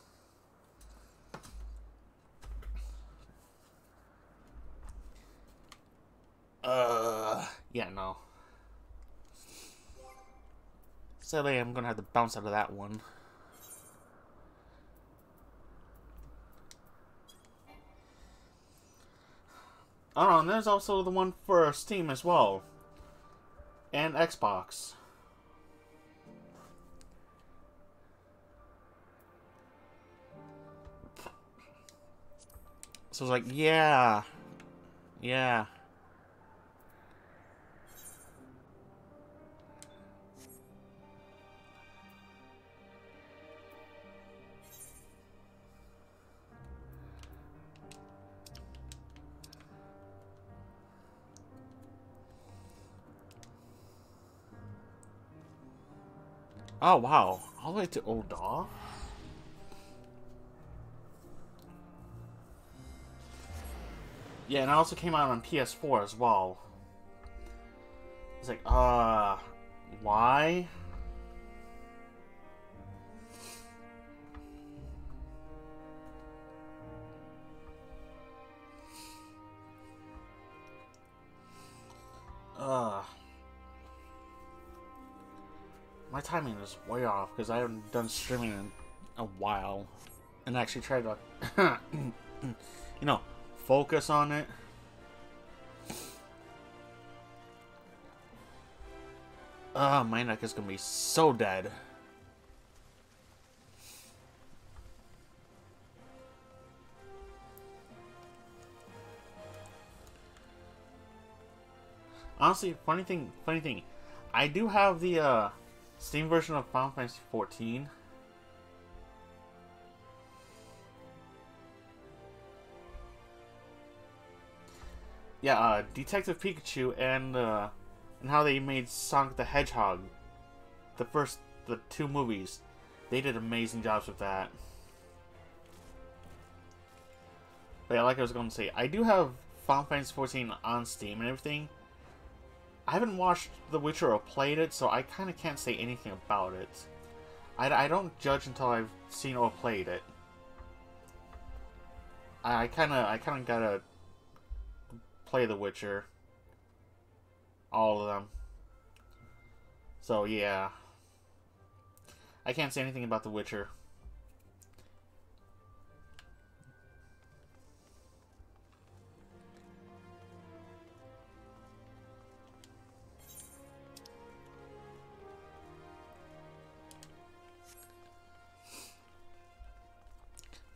S1: Uh, yeah, no. Sadly, I'm gonna have to bounce out of that one. Oh, and there's also the one for Steam as well. And Xbox. So it's like, yeah. Yeah. Oh, wow. All the way to Ul'dah? Yeah, and it also came out on PS4 as well. It's like, uh, why? Ugh. My timing is way off because I haven't done streaming in a while. And actually tried to, you know, focus on it. Ah, oh, my neck is gonna be so dead. Honestly, funny thing, funny thing, I do have the uh, Steam version of Final Fantasy 14. Yeah, uh, Detective Pikachu and uh, and how they made Sonic the Hedgehog, the first the two movies, they did amazing jobs with that. But yeah, like I was going to say, I do have Final Fantasy 14 on Steam and everything. I haven't watched The Witcher or played it, so I kind of can't say anything about it. I, I don't judge until I've seen or played it. I kind of I kind of gotta play The Witcher. All of them. So yeah. I can't say anything about The Witcher.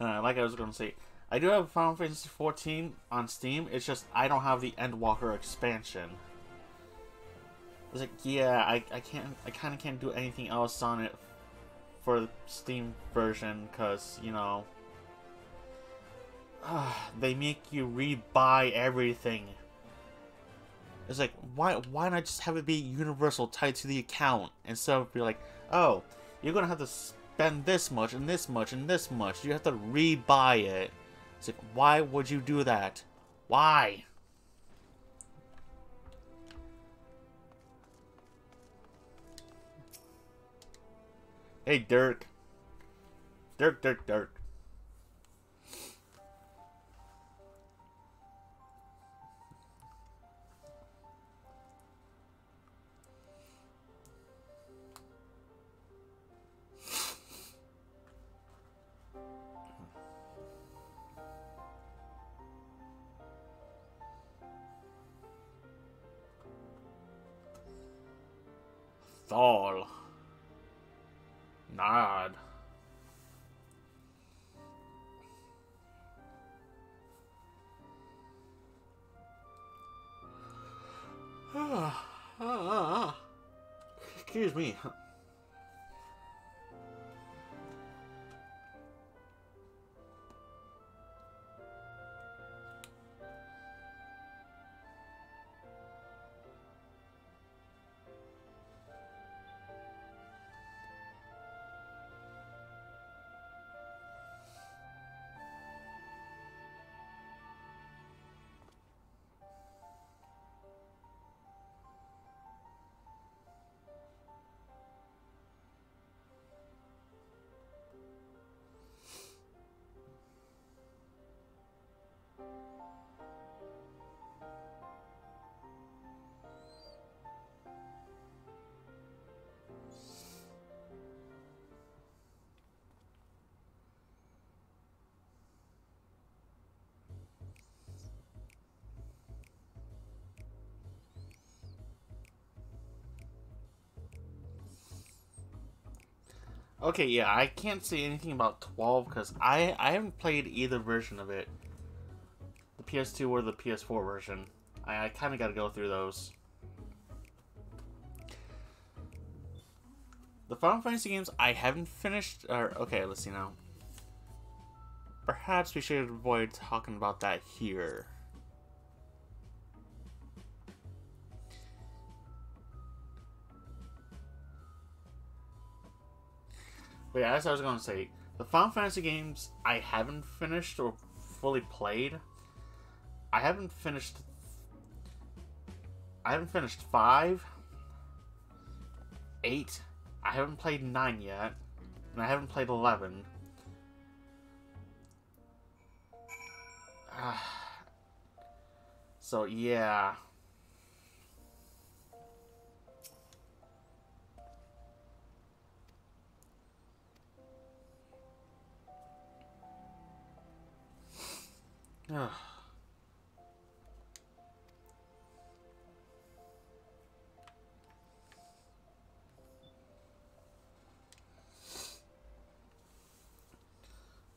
S1: Uh, like I was going to say, I do have Final Fantasy 14 on Steam. It's just I don't have the Endwalker expansion. It's like, yeah, I, I can't, I kind of can't do anything else on it for the Steam version because you know uh, they make you rebuy everything. It's like why why not just have it be universal tied to the account instead of be like, oh, you're gonna have to spend this much and this much and this much. You have to rebuy it. It's like, why would you do that? Why? Hey, Dirk. Dirk, Dirk, Dirk. Thal. Nod. Ah, ah, ah, Excuse me. Okay, yeah, I can't say anything about 12 because I, I haven't played either version of it. The PS2 or the PS4 version. I, I kind of got to go through those. The Final Fantasy games I haven't finished are... Okay, let's see now. Perhaps we should avoid talking about that here. But yeah, as I was going to say, the Final Fantasy games I haven't finished or fully played. I haven't finished. I haven't finished five, eight. I haven't played nine yet, and I haven't played eleven. so yeah.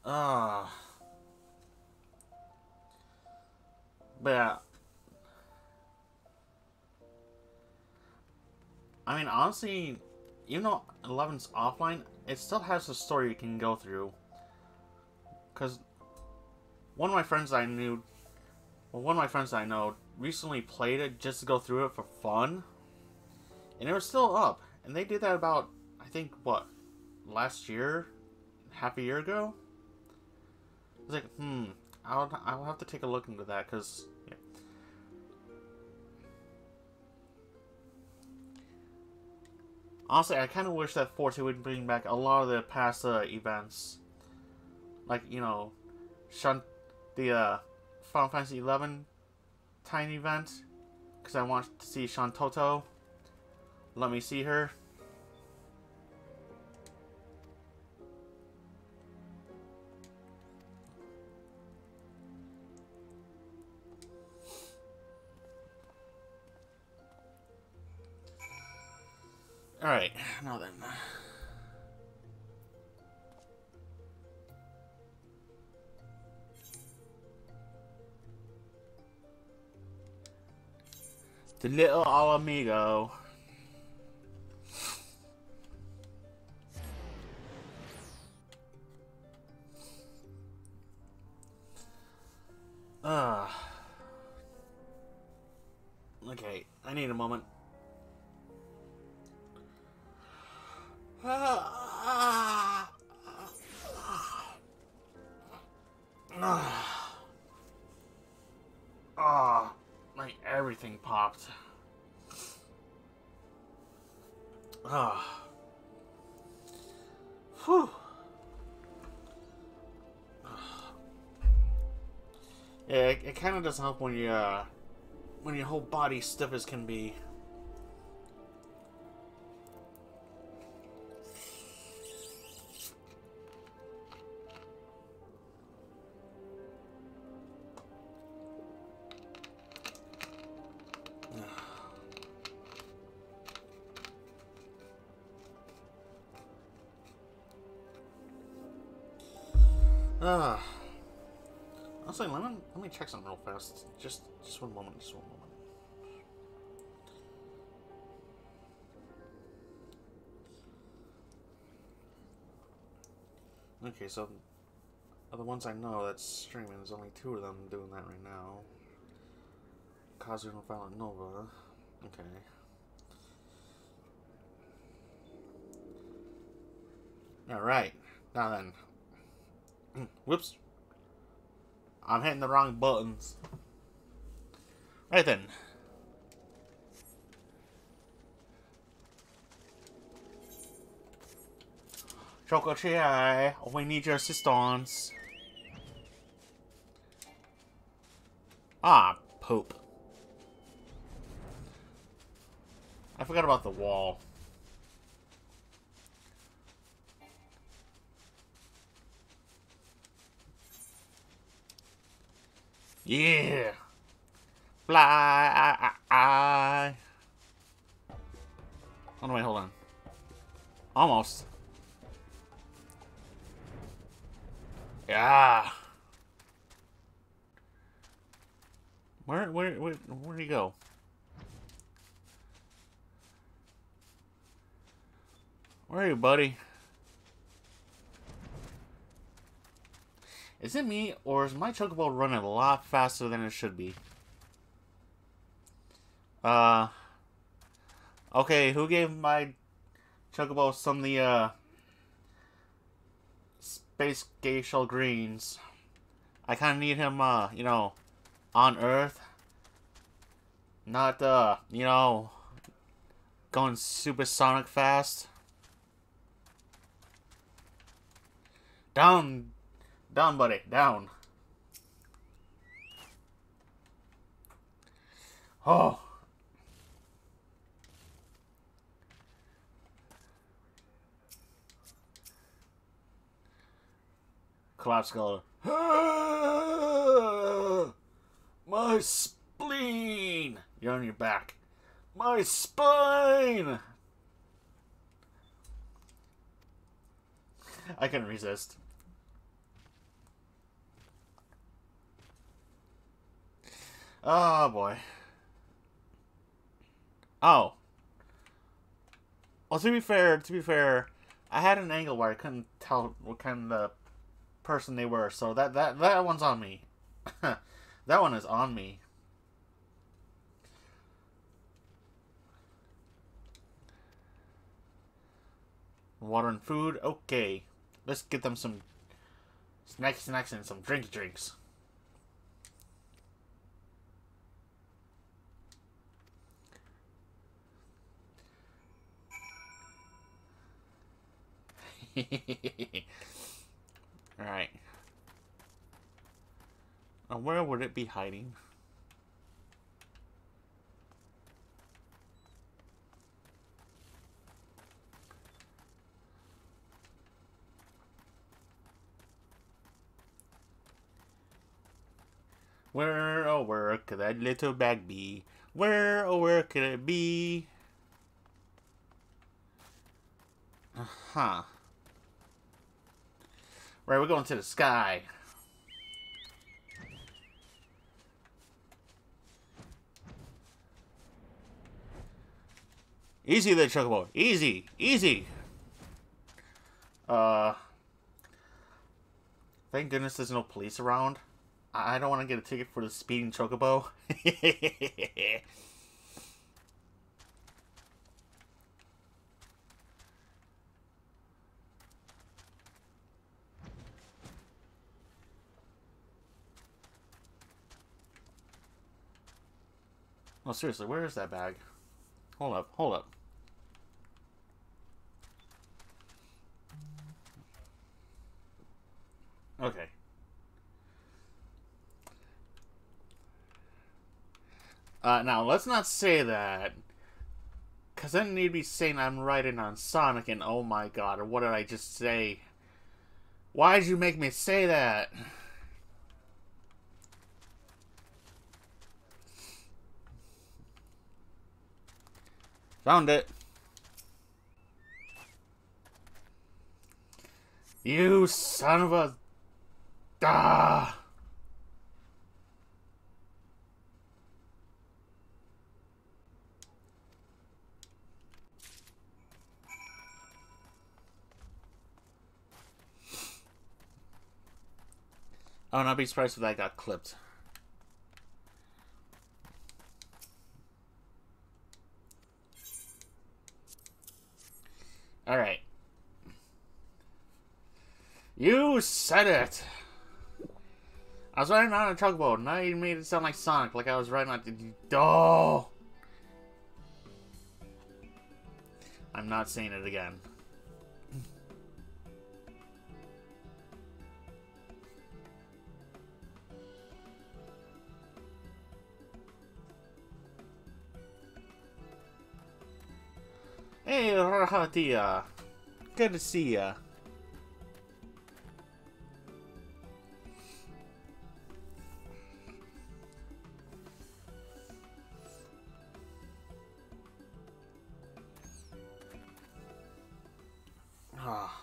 S1: Ah. But yeah. I mean, honestly, even though 11's offline, it still has a story you can go through. Because one of my friends I knew, well, one of my friends I know recently played it just to go through it for fun, and it was still up. And they did that about, I think, what, last year, half a year ago. Was like, hmm, I'll I'll have to take a look into that because. Yeah. Honestly, I kind of wish that Forte would bring back a lot of the past uh, events. Like, you know, Shunt the uh, Final Fantasy XI tiny event because I want to see Shantotto. Let me see her. Alright, now then. The little Amigo. Ah. Okay, I need a moment. Doesn't help when you, uh, when your whole body stiff as can be. Just, just one moment, just one moment. Okay, so of the ones I know that's streaming, there's only two of them doing that right now. Kazu and Violent Nova. Okay. Alright. Now then. Whoops. I'm hitting the wrong buttons. Right then. Choco Chai, we need your assistance. Ah, poop. I forgot about the wall. Yeah. Fly. I, I. Oh, no, wait, hold on. Almost. Yeah. Where, where, where, where'd he go? Where are you, buddy? Is it me, or is my chocobo running a lot faster than it should be? Uh... Okay, who gave my chocobo some of the, uh... Space Gysahl Greens? I kind of need him, uh, you know, on Earth. Not, uh, you know, going supersonic fast. Down, down, buddy. Down. Oh. Collapse color. My spleen! You're on your back. My spine! I couldn't resist. Oh boy. Oh. Well, to be fair, to be fair, I had an angle where I couldn't tell what kind of person they were, so that that that one's on me. that one is on me. Water and food, okay. Let's get them some snacky snacks and some drinky drinks. Alright. Now where would it be hiding? Where, oh, where could that little bag be? Where, oh, where could it be? Uh-huh. Right, we're going to the sky. Easy there, Chocobo. Easy. Easy. Uh... Thank goodness there's no police around. I don't want to get a ticket for the speeding Chocobo. Oh, seriously, where is that bag? Hold up, hold up. Okay. Uh, now, let's not say that. Because then you'd be saying I'm writing on Sonic and oh my god, or what did I just say? Why did you make me say that? Found it. You son of a... Ah! I would not be surprised if that got clipped. Alright. You said it! I was riding on a tugboat, now you made it sound like Sonic, like I was riding on the... Oh! I'm not saying it again. Hey, Rahatia. Good to see ya. Ah.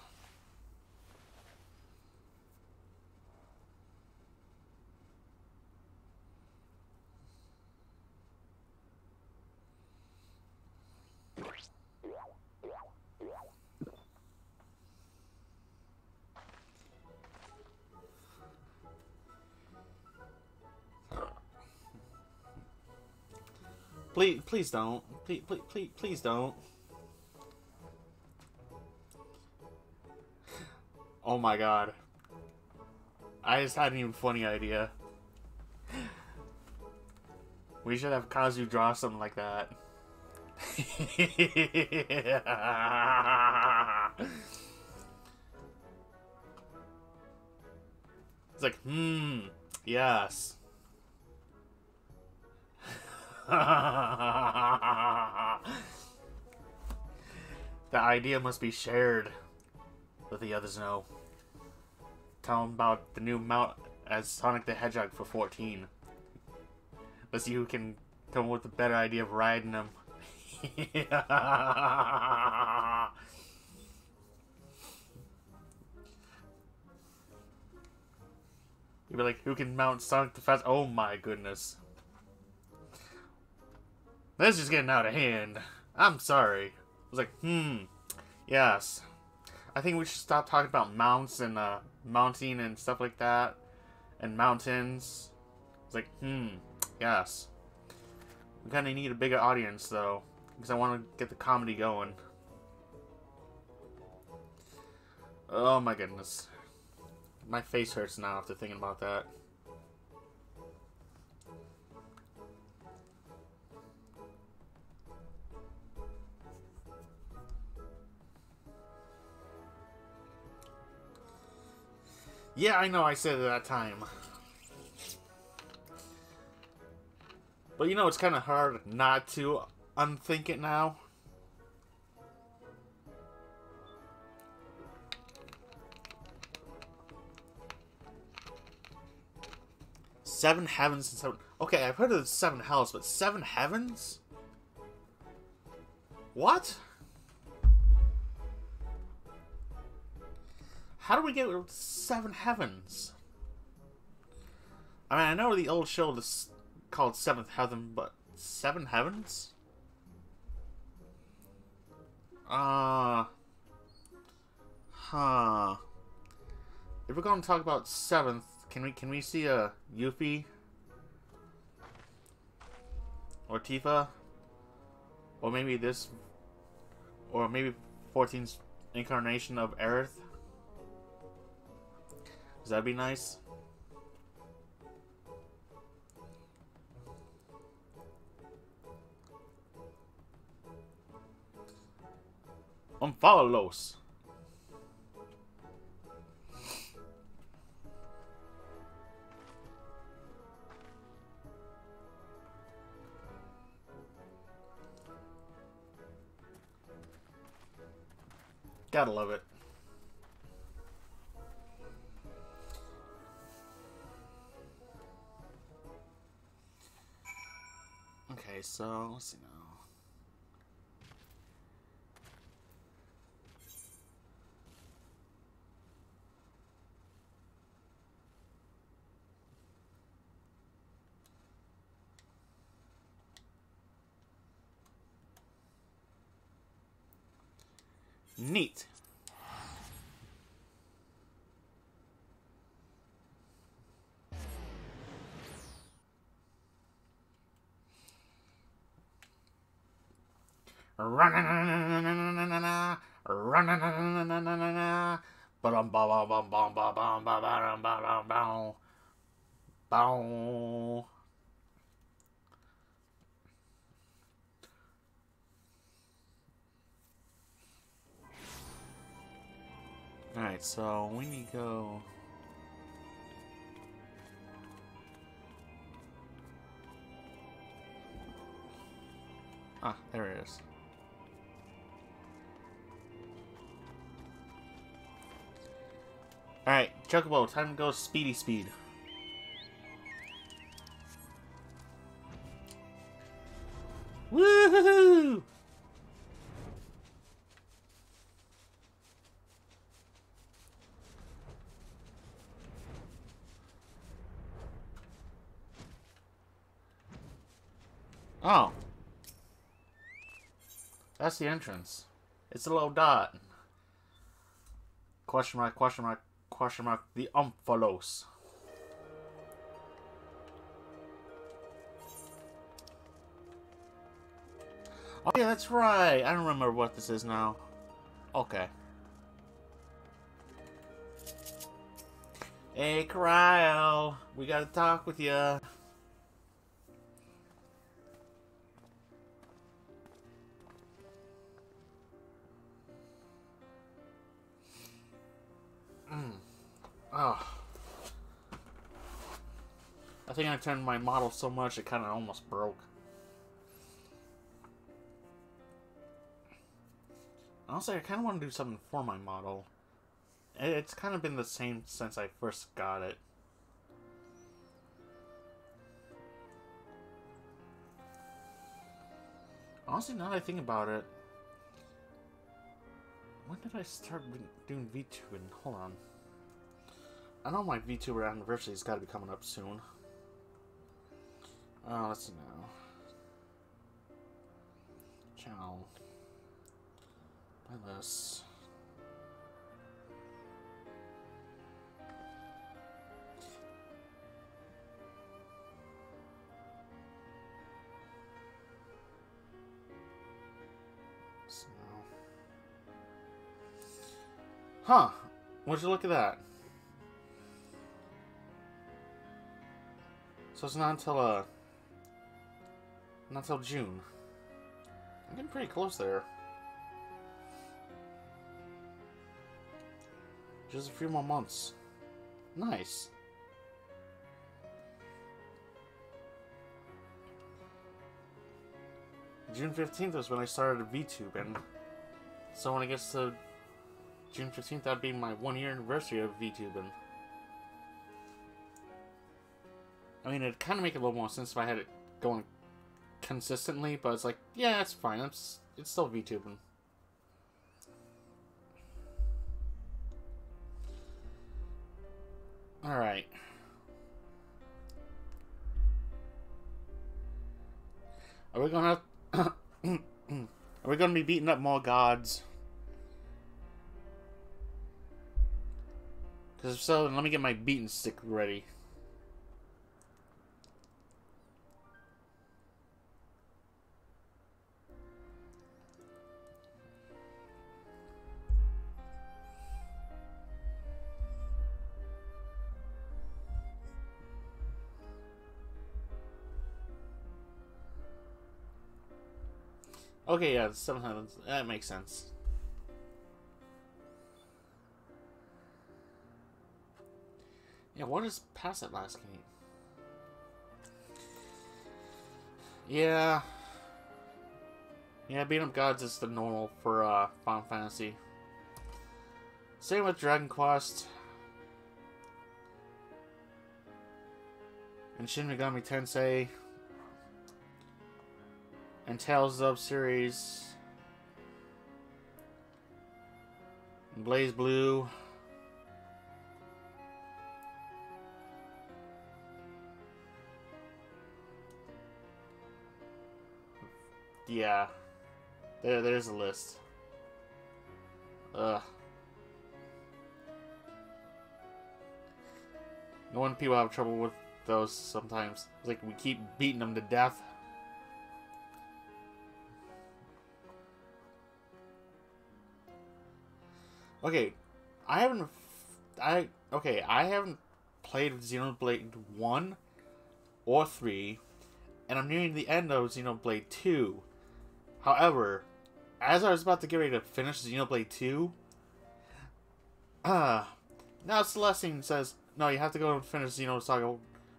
S1: Please, please don't. Please, please, please, please don't. Oh my god. I just had an even funny idea. We should have Kazu draw something like that. it's like, hmm, yes. the idea must be shared. Let the others know. Tell them about the new mount as Sonic the Hedgehog for 14. Let's see who can come up with a better idea of riding him. You'd be like, who can mount Sonic the Fast? Oh my goodness. This is getting out of hand. I'm sorry. I was like, hmm, yes. I think we should stop talking about mounts and uh, mounting and stuff like that. And mountains. It's like, hmm, yes. We kind of need a bigger audience, though. Because I want to get the comedy going. Oh my goodness. My face hurts now after thinking about that. Yeah, I know I said it that time. But you know, it's kind of hard not to unthink it now. Seven heavens and seven... Okay, I've heard of seven hells, but seven heavens? What? How do we get seven heavens? I mean, I know the old show is called Seventh Heaven, but seven heavens? Uh... Huh... If we're going to talk about seventh, can we can we see a Yuffie? Or Tifa? Or maybe this... Or maybe 14's incarnation of Aerith? Does that be nice? los. Gotta love it. Okay, so let's see now. Neat. Alright, so we need to go... Ah, there it is. Alright, Chocobo, time to go speedy speed. Woohoo! Oh. That's the entrance. It's a little dot. Question mark, question mark, question mark, the Omphalos. Oh yeah, that's right. I don't remember what this is now. Okay. Hey, Cryo. We gotta talk with you. I think I turned my model so much it kind of almost broke. Honestly, I kind of want to do something for my model. It's kind of been the same since I first got it. Honestly, now that I think about it, when did I start doing VTubing? Hold on. I know my VTuber anniversary's got to be coming up soon. Uh, let's see now. Channel. This. So. Huh. Would you look at that? So it's not until, uh... Not until June. I'm getting pretty close there. Just a few more months. Nice. June 15th was when I started VTube, and so when I gets to June 15th, that'd be my one year anniversary of VTubing. I mean, it'd kind of make a little more sense if I had it going consistently, but it's like, yeah, it's fine. It's, it's still VTubing. Alright. Are we gonna... Are we gonna be beating up more gods? Because if so, let me get my beaten stick ready. Okay, yeah, 700. That makes sense. Yeah, what is past that last game? Yeah. Yeah, beating up gods is the normal for uh, Final Fantasy. Same with Dragon Quest. And Shin Megami Tensei and Tales of series. BlazBlue. Yeah. There there's a list. Ugh. No wonder people have trouble with those sometimes. It's like we keep beating them to death. Okay, I haven't. I okay. I haven't played Xenoblade one or three, and I'm nearing the end of Xenoblade two. However, as I was about to get ready to finish Xenoblade two, ah, uh, now Celestine says no. You have to go and finish Xenosaga.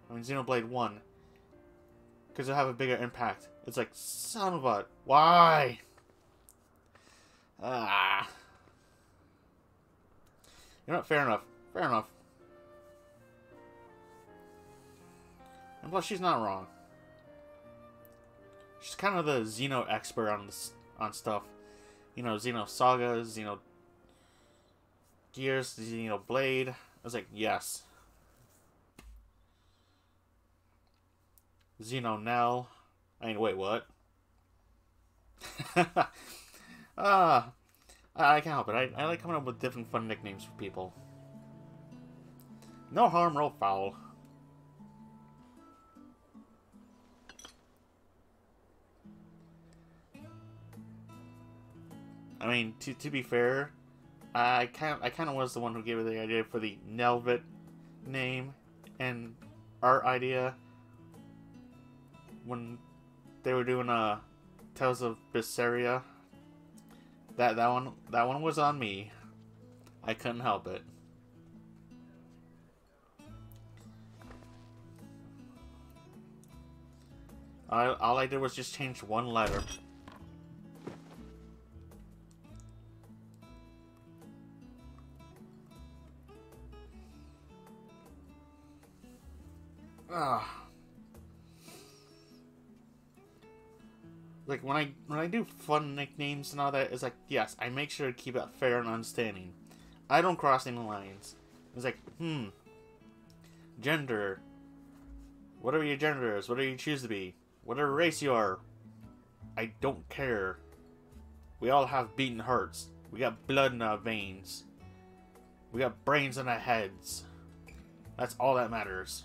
S1: I mean Xenoblade one, because it'll have a bigger impact. It's like son of a why. Ah. You know what? Fair enough. Fair enough. And plus, she's not wrong. She's kind of the Xeno expert on this, on stuff. You know, Xenosaga, Xeno Gears, Xenoblade. I was like, yes. Xeno Nell. I mean, wait, what? Ah, I can't help it. I, I like coming up with different fun nicknames for people. No harm, no foul. I mean, to, to be fair, I kind of, I kind of was the one who gave her the idea for the Nelvet name and art idea when they were doing uh, Tales of Berseria. That that one that one was on me. I couldn't help it. I, all I did was just change one letter. Ah. Like when I when I do fun nicknames and all that, it's like yes, I make sure to keep it fair and understanding. I don't cross any lines. It's like hmm, gender. Whatever your gender is, whatever you choose to be, whatever race you are, I don't care. We all have beating hearts. We got blood in our veins. We got brains in our heads. That's all that matters.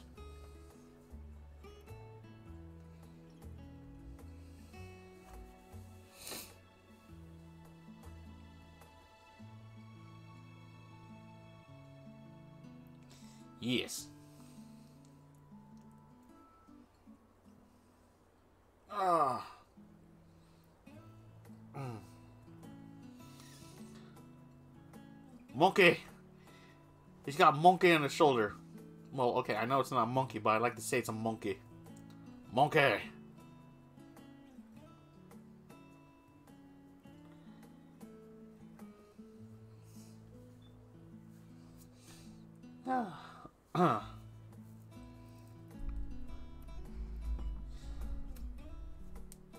S1: Yes. Ah. Mm. Monkey. He's got monkey on his shoulder. Well, okay, I know it's not a monkey, but I like to say it's a monkey. Monkey.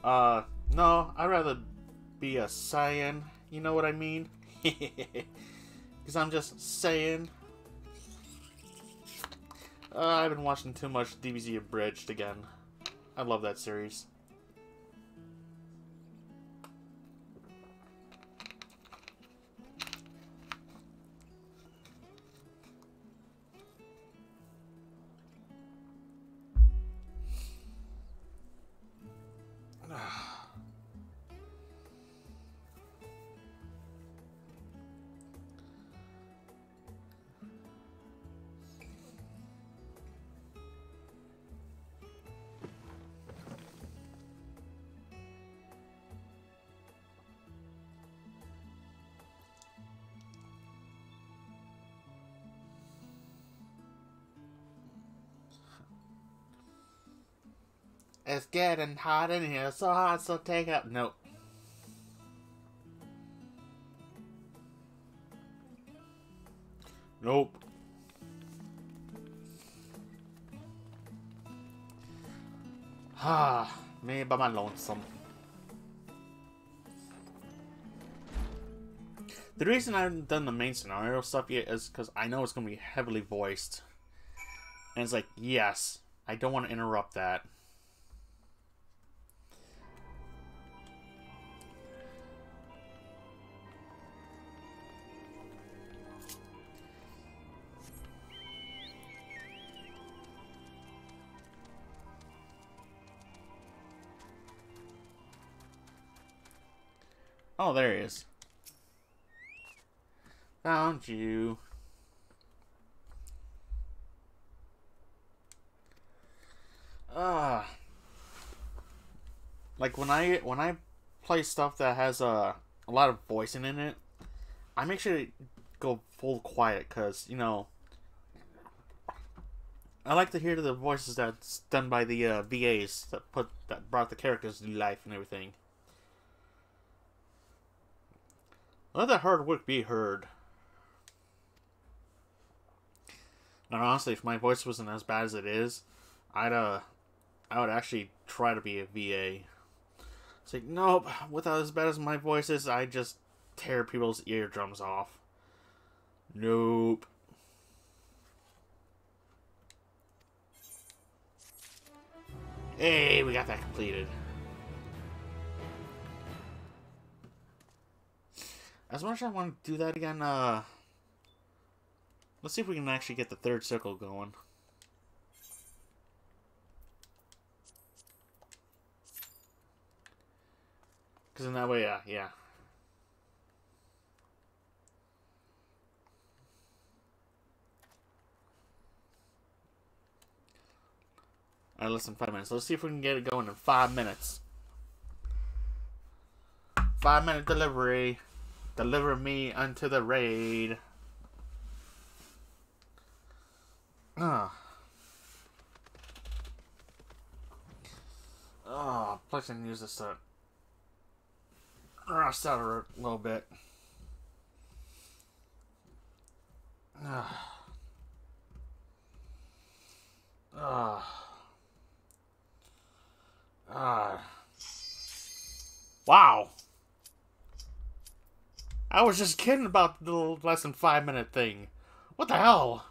S1: Uh, no, I'd rather be a Saiyan. You know what I mean? Because I'm just saying. Uh, I've been watching too much DBZ Abridged again. I love that series. It's getting hot in here, so hot, so take up. Nope. Nope. Ah, me by my lonesome. The reason I haven't done the main scenario stuff yet is because I know it's going to be heavily voiced. And it's like, yes, I don't want to interrupt that. Oh, there he is. Found you. Ah. Uh, like when I when I play stuff that has uh, a lot of voicing in it, I make sure to go full quiet because you know I like to hear the voices that's done by the uh, VAs that put that brought the characters to life and everything. Let the hard work be heard. And honestly, if my voice wasn't as bad as it is, I'd uh, I would actually try to be a VA. It's like, nope, without as bad as my voice is, I just tear people's eardrums off. Nope. Hey, we got that completed. As much as I want to do that again, uh... Let's see if we can actually get the third circle going. Because in that way, yeah, yeah. Alright, less than five minutes. Let's see if we can get it going in five minutes. Five minute delivery. Deliver me unto the raid. Ah. Oh, I can use this to rust out a little bit. Ah. Ah. Ah. Wow. I was just kidding about the less than five minute thing. What the hell?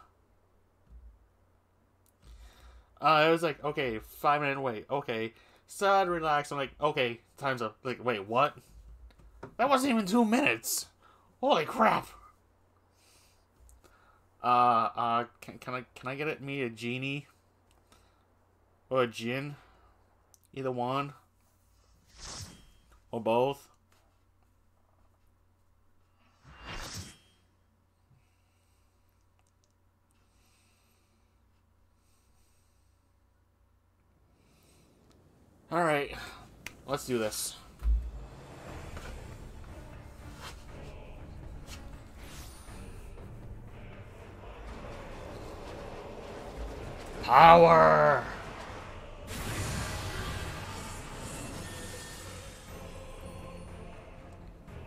S1: Uh, it was like, okay, five minute wait. Okay. Sad, relax. I'm like, okay, time's up. Like, wait, what? That wasn't even two minutes. Holy crap. Uh, uh, can, can I, can I get it, me a genie? Or a gin? Either one. Or both. Alright, let's do this. Power!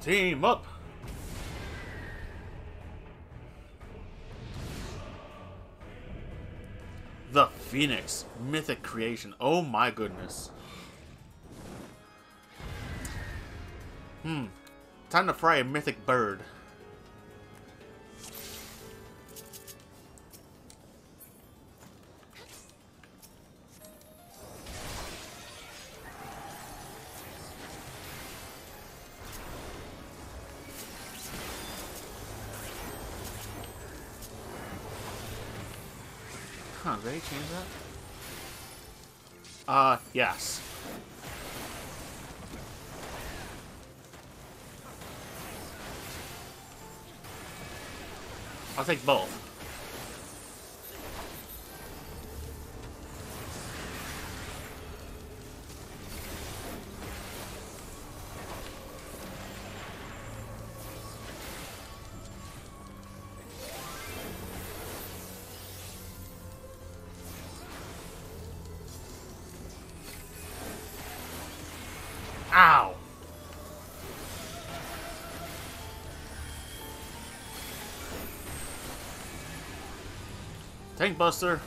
S1: Team up! The Phoenix. Mythic creation. Oh my goodness. Hmm. Time to fry a mythic bird. Huh, did they change that? Uh, yes. I'll take both. Buster.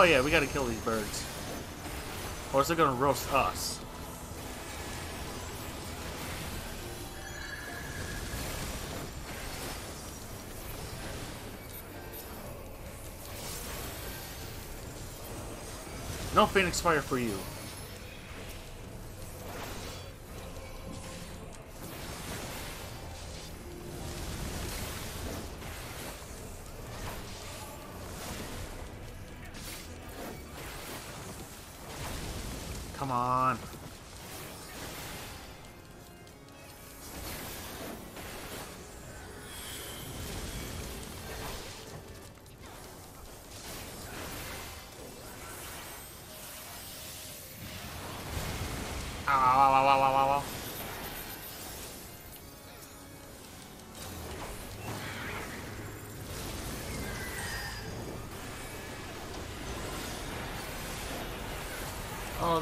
S1: Oh yeah, we gotta kill these birds. Or else they're gonna roast us. No Phoenix Fire for you.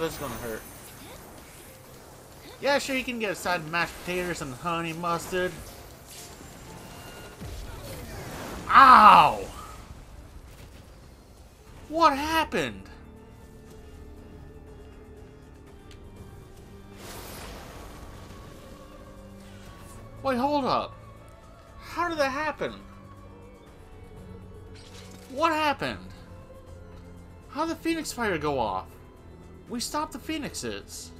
S1: Oh, that's gonna hurt. Yeah, sure, you can get a side of mashed potatoes and honey mustard. Ow! What happened? Wait, hold up. How did that happen? What happened? How did the Phoenix Fire go off? We stopped the Phoenixes.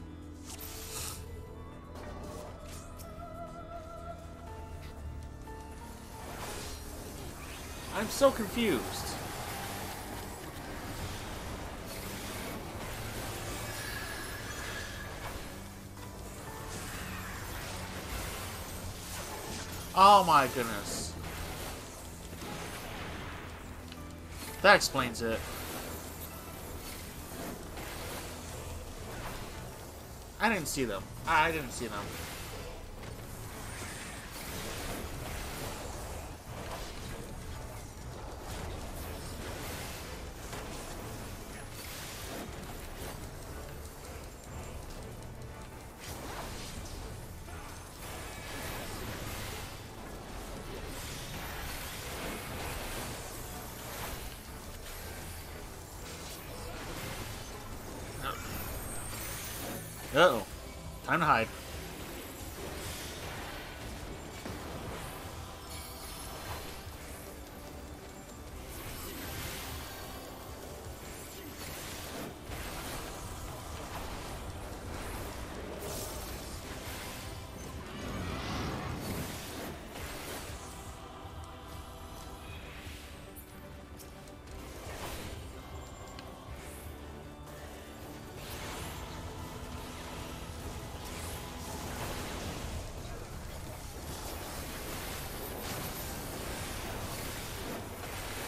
S1: I'm so confused. Oh my goodness. That explains it. Didn't see them. I didn't see them.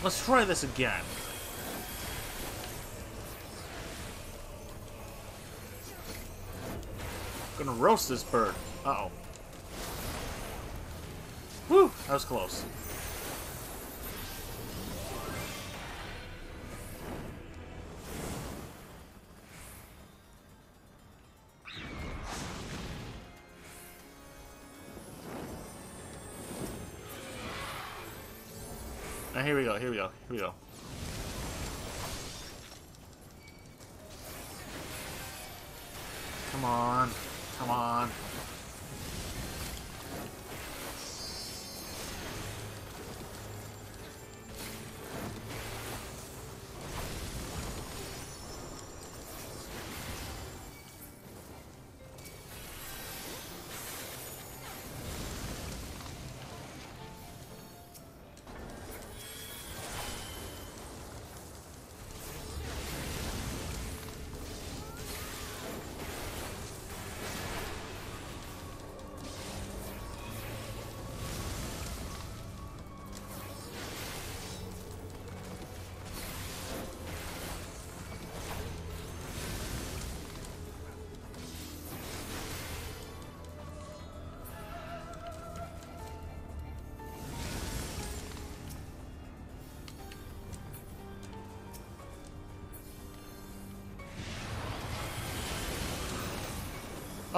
S1: Let's try this again. Gonna roast this bird. Uh-oh. Whew, that was close.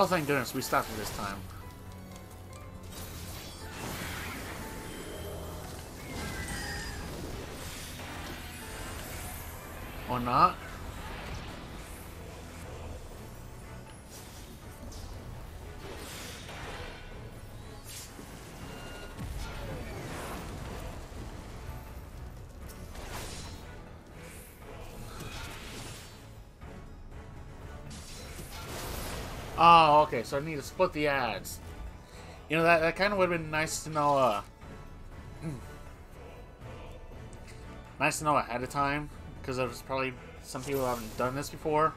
S1: Oh, thank goodness, we stopped it this time. Or not? Okay, so I need to split the ads. You know, that, that kind of would have been nice to know, uh... nice to know ahead of time, because there's probably some people who haven't done this before.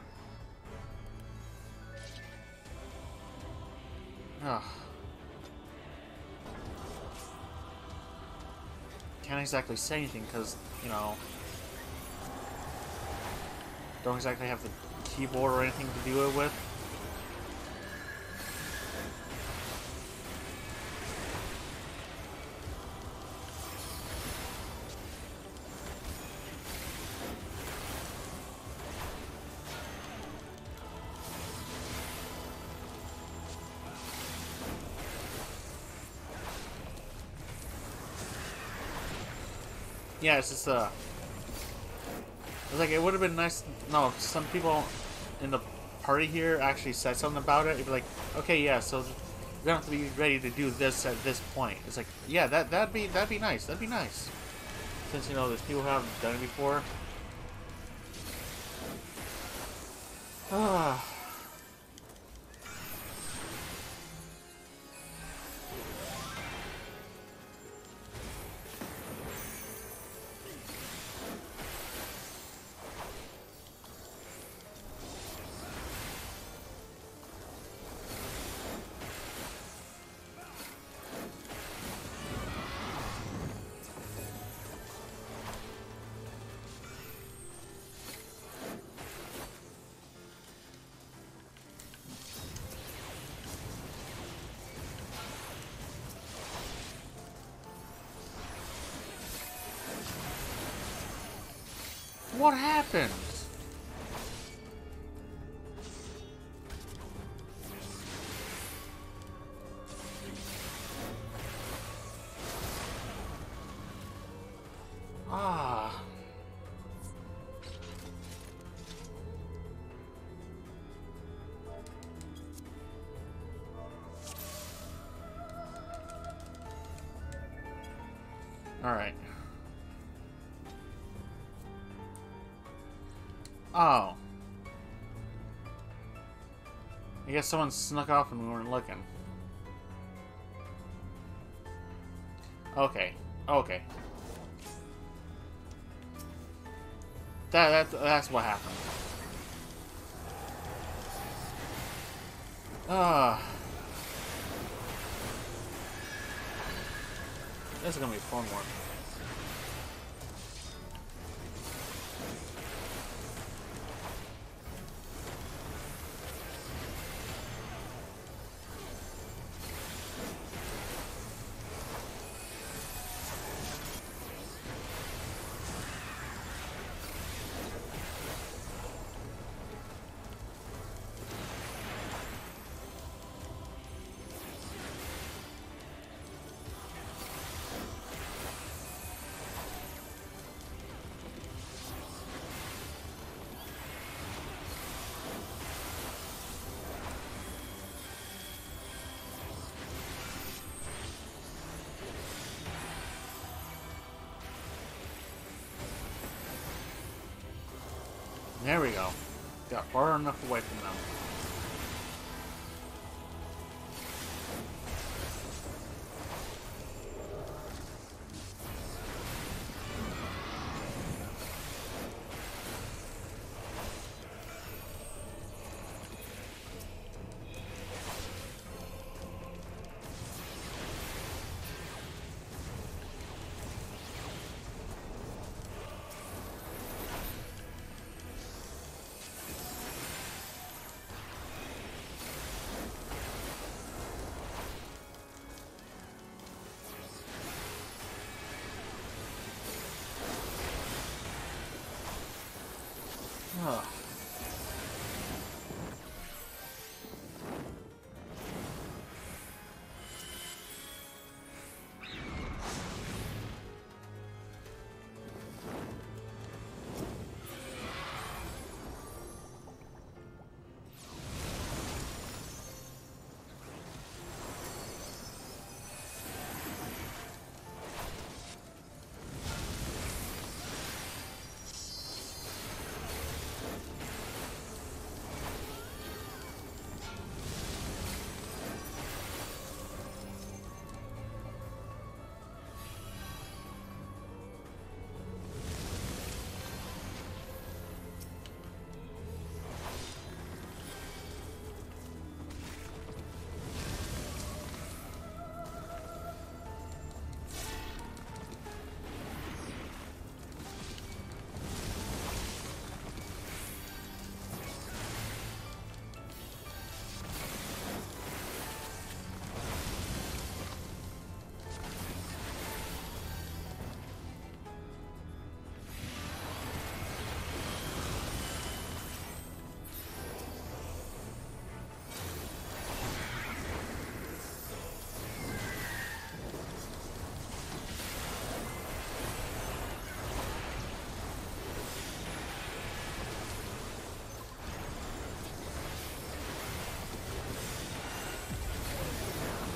S1: Ugh. Can't exactly say anything, because, you know... Don't exactly have the keyboard or anything to do it with. Yeah, it's just uh, it's like it would have been nice. No, some people in the party here actually said something about it. It'd be like, okay, yeah, so you're gonna have to be ready to do this at this point. It's like, yeah, that that'd be that'd be nice. That'd be nice. Since you know there's people who haven't done it before. What happened? Guess someone snuck off and we weren't looking. Okay. Okay. That, that that's what happened. Ah. This is gonna be fun one. Far enough away from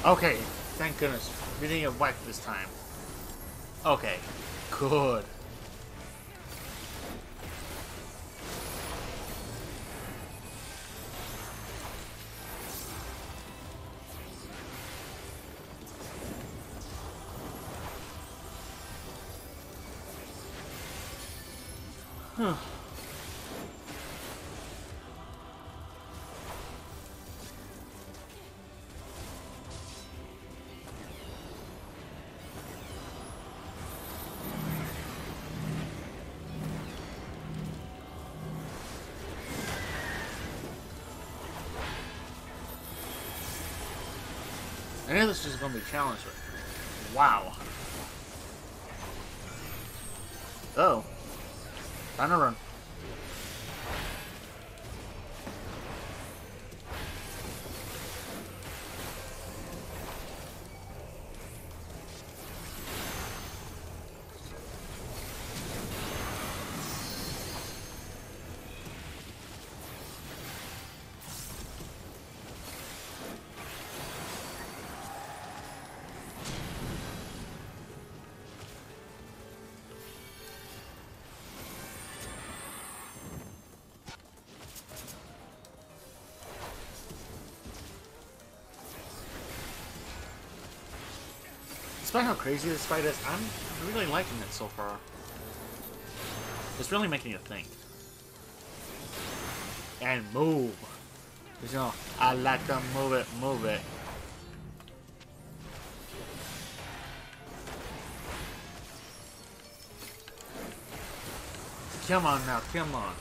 S1: Okay, thank goodness. We didn't get whacked this time. Okay, good. This was going to be a challenge, but wow. Oh. To run. Despite how crazy this fight is, I'm really liking it so far. It's really making you think. And move. You know, I like to move it, move it. Come on now, come on.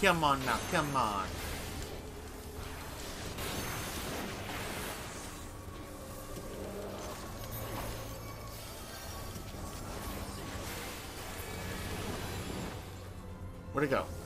S1: Come on now, come on. Where'd it go?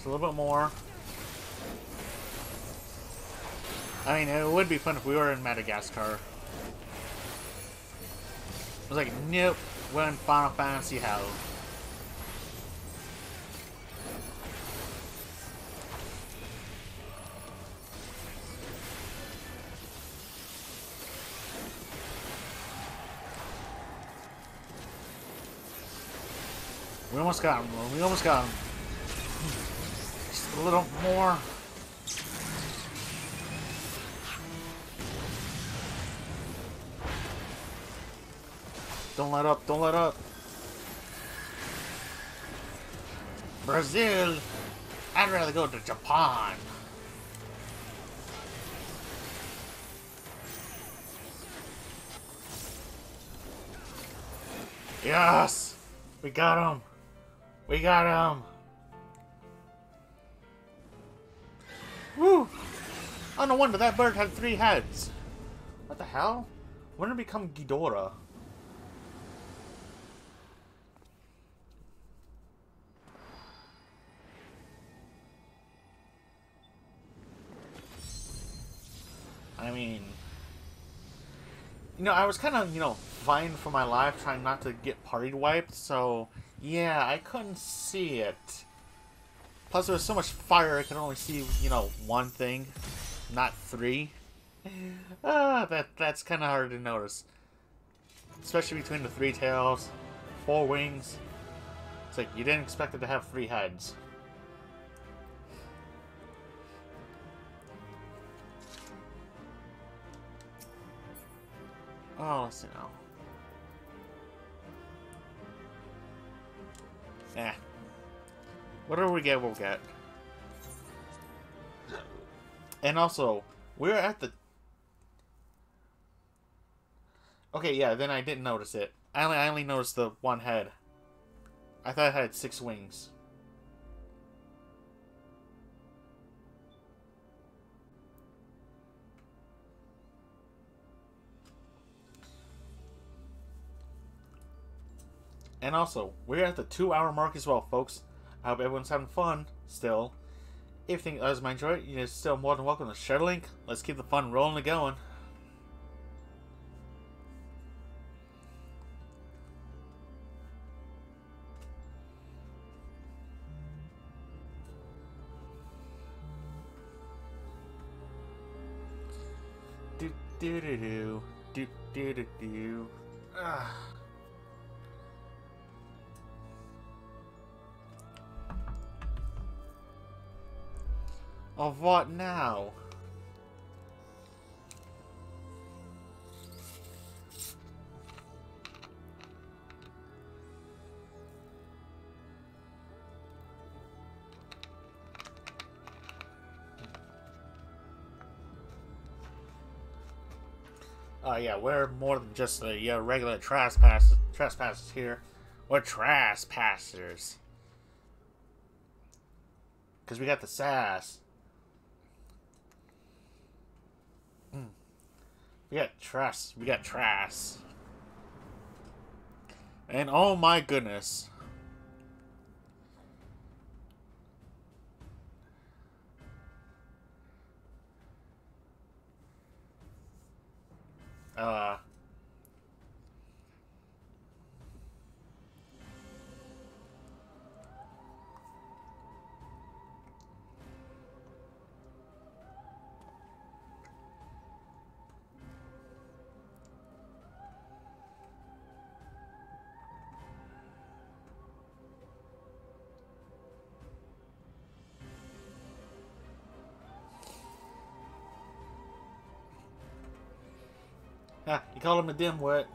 S1: Just a little bit more. I mean, it would be fun if we were in Madagascar. I was like, nope, we're in Final Fantasy Hell. We almost got him. We almost got him. A little more. Don't let up. Don't let up. Brazil. I'd rather go to Japan. Yes! We got him! We got him! wonder that bird had three heads. What the hell? When did it become Ghidorah? I mean, you know, I was kind of, you know, vying for my life trying not to get party wiped, so yeah, I couldn't see it. Plus, there was so much fire, I could only see, you know, one thing not three. Ah, that that's kind of hard to notice. Especially between the three tails, four wings. It's like, you didn't expect it to have three heads. Oh, let's see now. Eh. Whatever we get, we'll get. And also, we're at the... Okay, yeah, then I didn't notice it. I only, I only noticed the one head. I thought it had six wings. And also, we're at the two hour mark as well, folks. I hope everyone's having fun still. If you think others might enjoy it, you're still more than welcome to share the link. Let's keep the fun rolling and going. Do do do do do do do do. Ah. Of what now? Oh uh, yeah, we're more than just the uh, regular trespass trespassers here. We're trespassers. Because we got the sass. We got Trass. We got Trass. And oh my goodness. Uh call him a dimwit.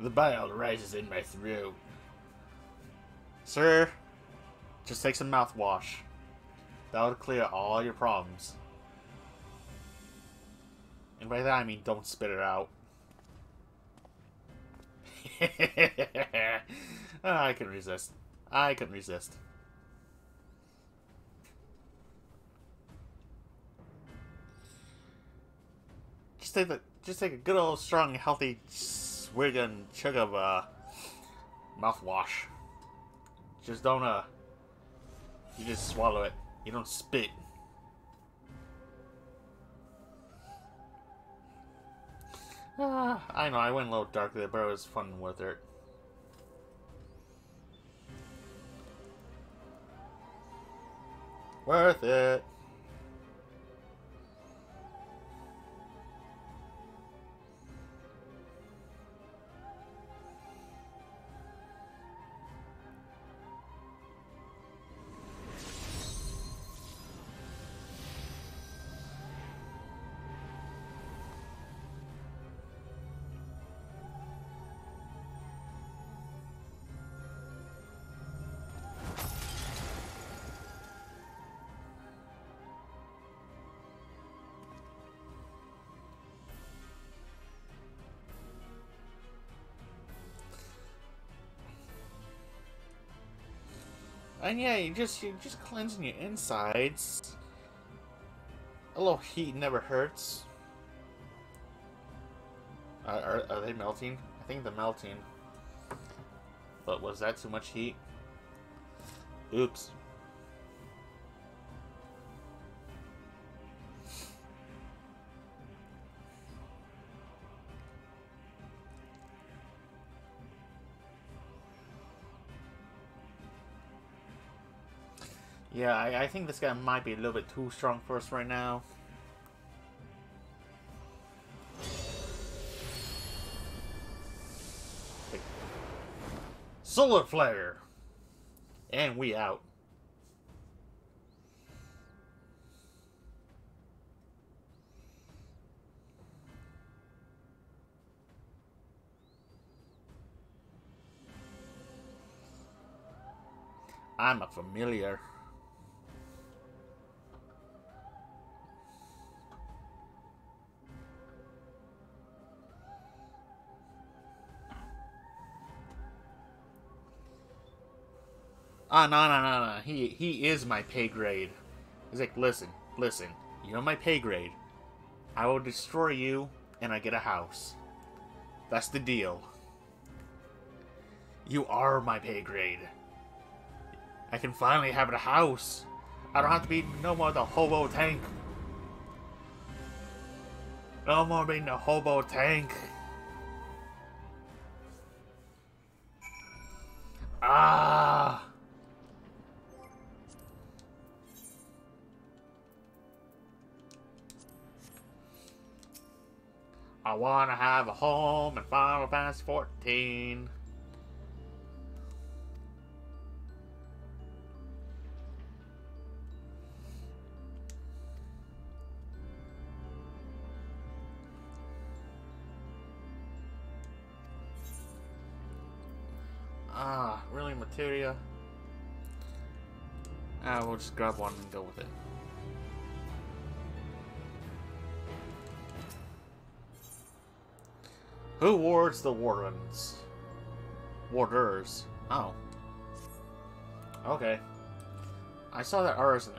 S1: The bile rises in my throat. Sir, just take some mouthwash. That'll clear all your problems. And by that I mean don't spit it out. oh, I can resist. I can resist. Just take the just take a good old strong healthy swig and chug of uh, mouthwash. Just don't uh, you just swallow it. You don't spit. Uh, I know, I went a little dark there, but it was fun with it. Worth it. And yeah, you just you just cleansing your insides. A little heat never hurts. Uh, are, are they melting? I think they're melting. But was that too much heat? Oops. Yeah, I, I think this guy might be a little bit too strong for us right now. Solar Flare! And we out. I'm a familiar. Ah, no, no, no, no. He, he is my pay grade. He's like, listen, listen. You're my pay grade. I will destroy you, and I get a house. That's the deal. You are my pay grade. I can finally have a house. I don't have to be no more the hobo tank. No more being the hobo tank. Wanna have a home in Final Fantasy 14. Ah, really, materia? Ah, we'll just grab one and go with it. Who wards the wardens? Warders. Oh. Okay. I saw that R is an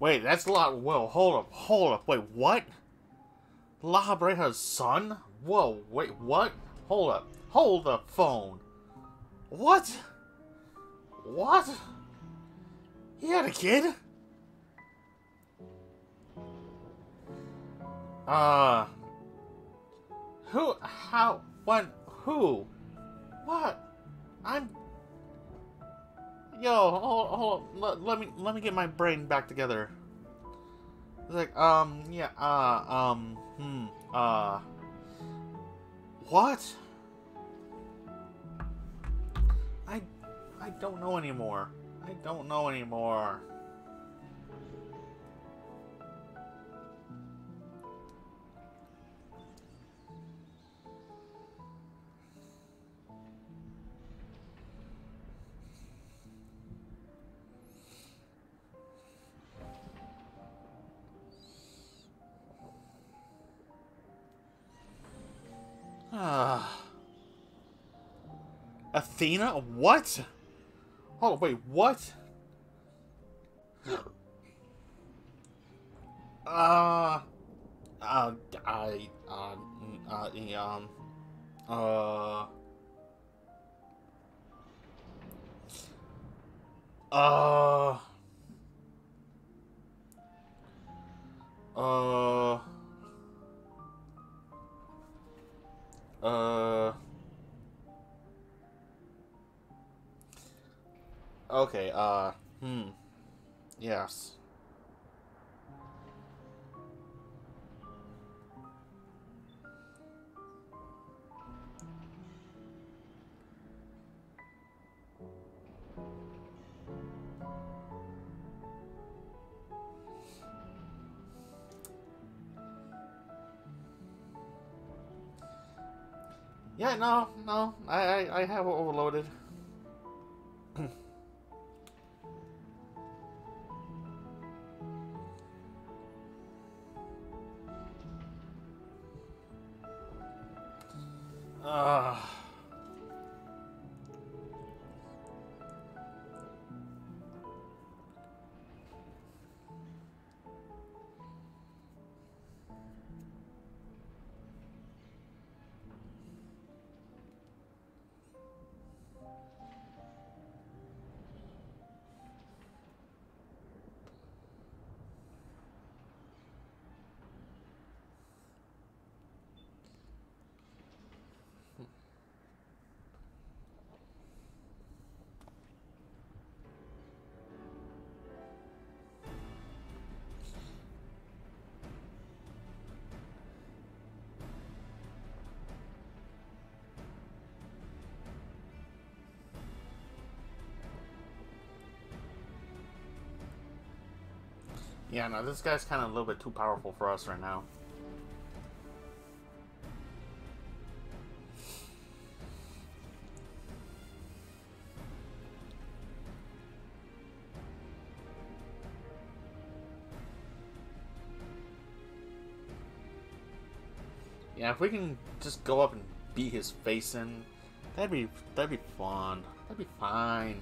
S1: Wait, that's a lot. Whoa, hold up, hold up. Wait, what? Lahabrea's son? Whoa, wait, what? Hold up. Hold the phone. What? What? He had a kid? Uh... Who? How? When? Who? What? I'm... Yo, hold, hold let, let me let me get my brain back together. Like, um, yeah, uh, um, hmm, uh, what? I, I don't know anymore. I don't know anymore. Athena? What? Oh, wait, what? Uh, uh, I, uh, uh, um, uh, uh, uh, uh, okay, uh, hmm, yes. Yeah, no, no, I, I, I have overloaded. Ah. Yeah, no, this guy's kind of a little bit too powerful for us right now. Yeah, if we can just go up and beat his face in, that'd be that'd be fun. That'd be fine.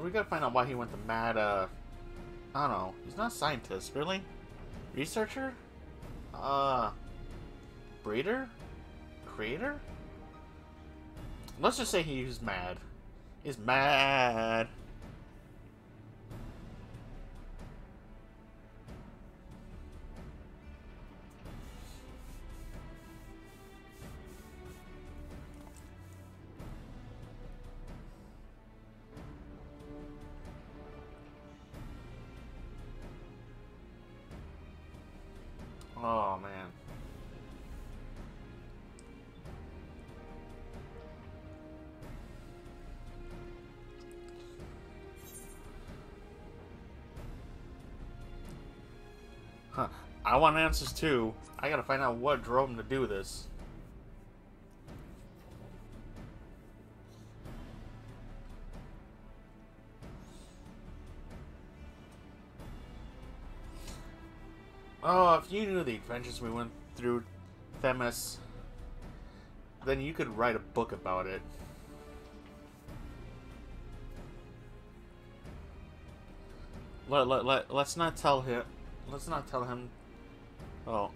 S1: We we got, we gotta find out why he went to mad. Uh, I don't know. He's not a scientist, really. Researcher? Uh, breeder? Creator? Let's just say he's mad. He's mad. I want answers too. I gotta find out what drove him to do this. Oh, if you knew the adventures we went through, Themis, then you could write a book about it. Let, let, let, let's not tell him. Let's not tell him. Oh.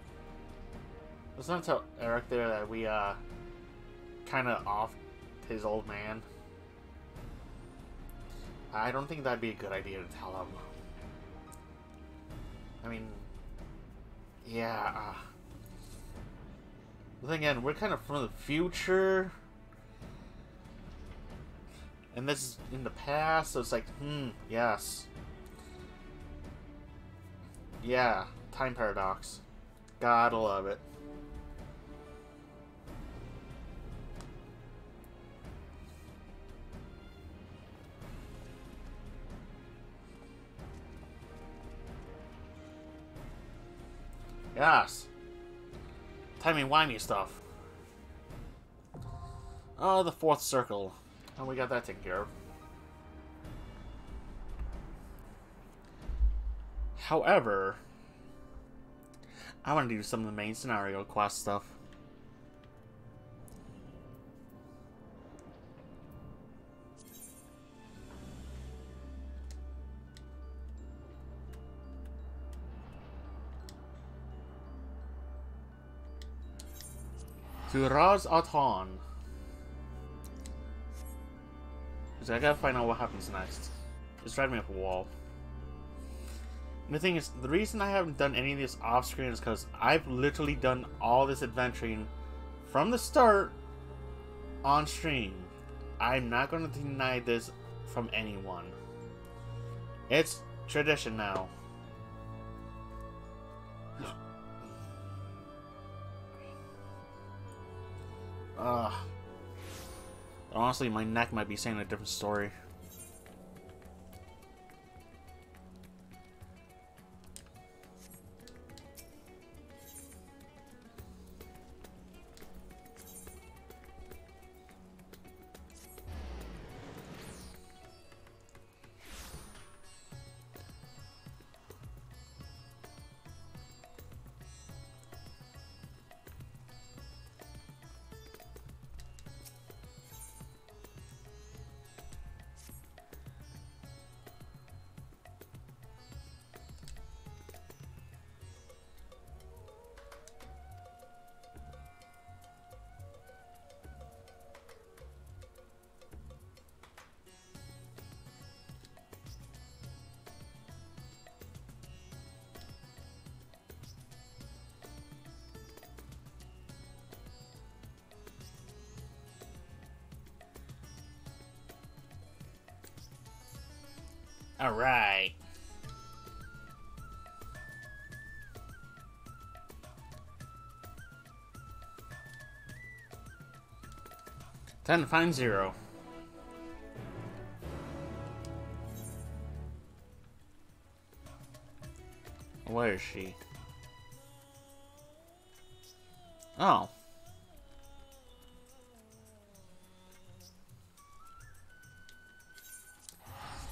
S1: Let's not tell Eric there that we, uh, kind of off his old man. I don't think that'd be a good idea to tell him. I mean, yeah. Uh, then again, we're kind of from the future. And this is in the past, so it's like, hmm, yes. Yeah, time paradox. Gotta love it. Yes. Timey-wimey stuff. Oh, the fourth circle. And we got that taken care of. However, I want to do some of the main scenario quest stuff. To Radz-at-Han. I gotta find out what happens next. It's driving me up a wall. The thing is, the reason I haven't done any of this off screen is because I've literally done all this adventuring from the start on stream. I'm not going to deny this from anyone. It's tradition now. Ugh. Honestly, my neck might be saying a different story. Time to find zero. Where is she? Oh.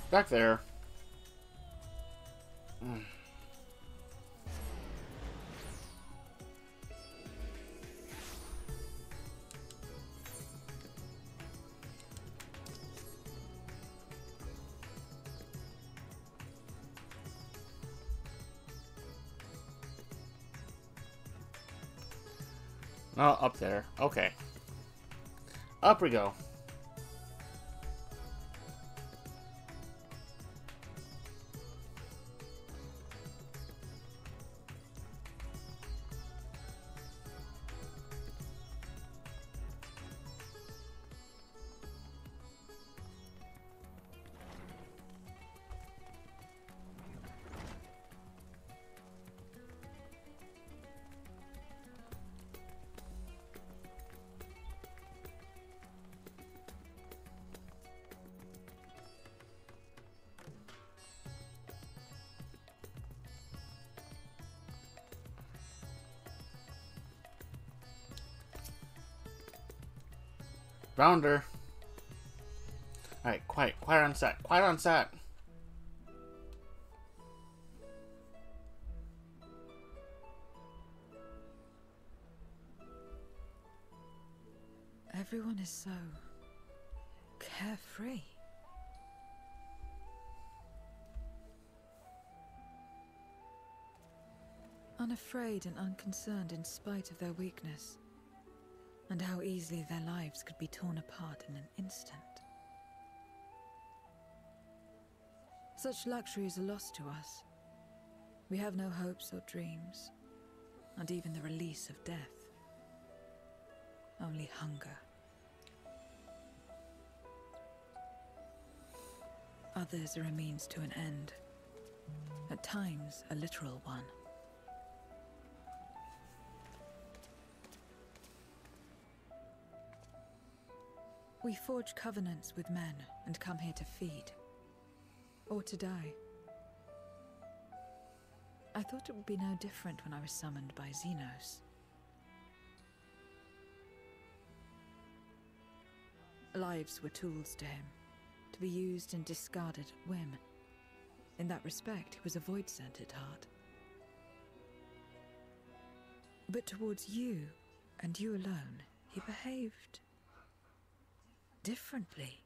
S1: Back there. Hmm. Oh, up there. Okay. Up we go. Rounder. Alright, quiet. Quiet on set. Quiet on set.
S2: Everyone is so carefree. Unafraid and unconcerned in spite of their weakness and how easily their lives could be torn apart in an instant. Such luxuries are lost to us. We have no hopes or dreams, and even the release of death. Only hunger. Others are a means to an end, at times a literal one. We forge covenants with men and come here to feed. Or to die. I thought it would be no different when I was summoned by Zenos. Lives were tools to him, to be used and discarded at whim. In that respect, he was a voidsent at heart. But towards you, and you alone, he behaved differently.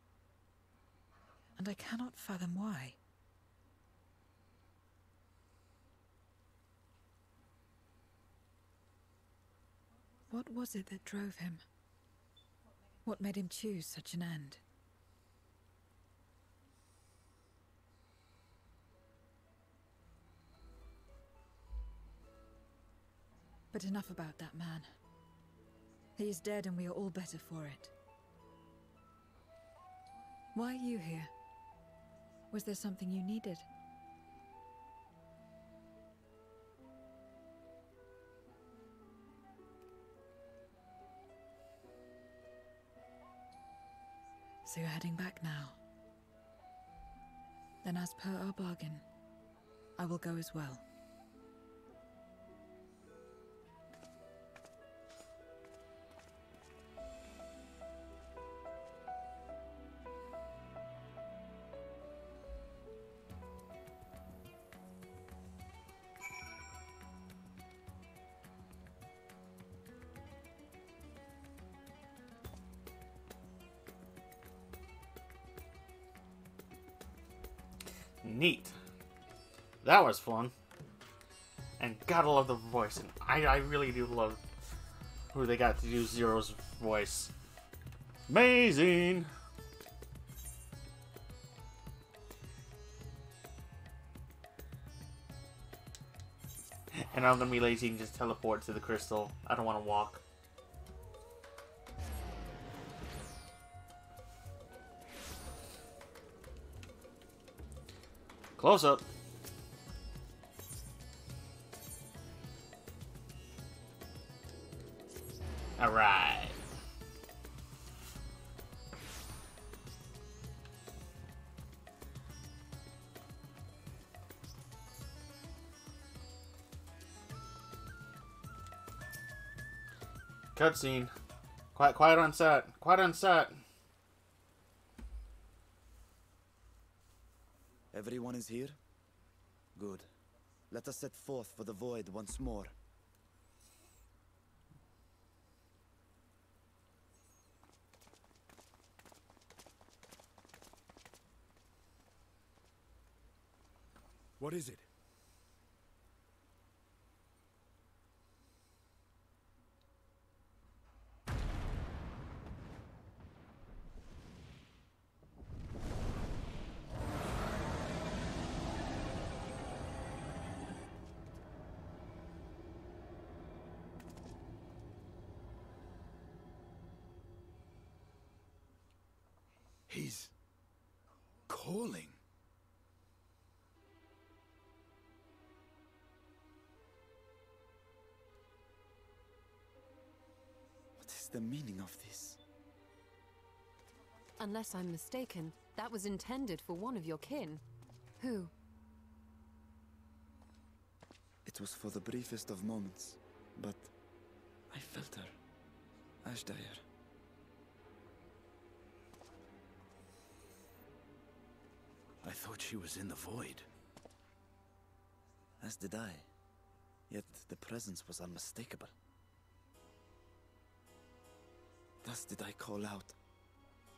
S2: And I cannot fathom why. What was it that drove him? What made him choose such an end? But enough about that man. He is dead and we are all better for it. Why are you here? Was there something you needed? So you're heading back now. Then, as per our bargain, I will go as well.
S1: That was fun. And gotta love the voice. And I, I really do love who they got to do Zero's voice. Amazing! And I'm gonna be lazy and just teleport to the crystal. I don't want to walk. Close up. Cutscene. Quiet, quiet on set. Quiet on set.
S3: Everyone is here? Good. Let us set forth for the void once more.
S4: What is it?
S3: The meaning of this?
S5: Unless I'm mistaken, that was intended for one of your kin. Who?
S3: It was for the briefest of moments, but I felt her. Azdaja.
S4: I thought she was in the void.
S3: As did I. Yet the presence was unmistakable. Thus did I call out,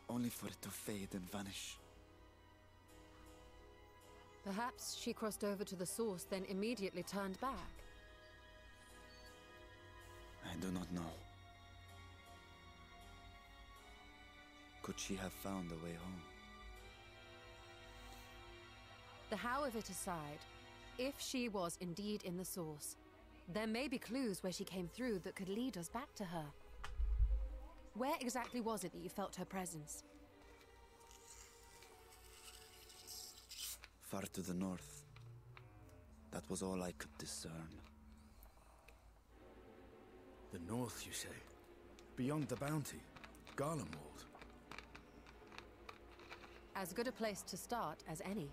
S3: only for it to fade and vanish.
S5: Perhaps she crossed over to the source, then immediately turned back.
S3: I do not know. Could she have found a way home?
S5: The how of it aside, if she was indeed in the source, there may be clues where she came through that could lead us back to her. Where exactly was it that you felt her presence?
S3: Far to the north. That was all I could discern.
S4: The north, you say? Beyond the bounty? Garlemald?
S5: As good a place to start as any.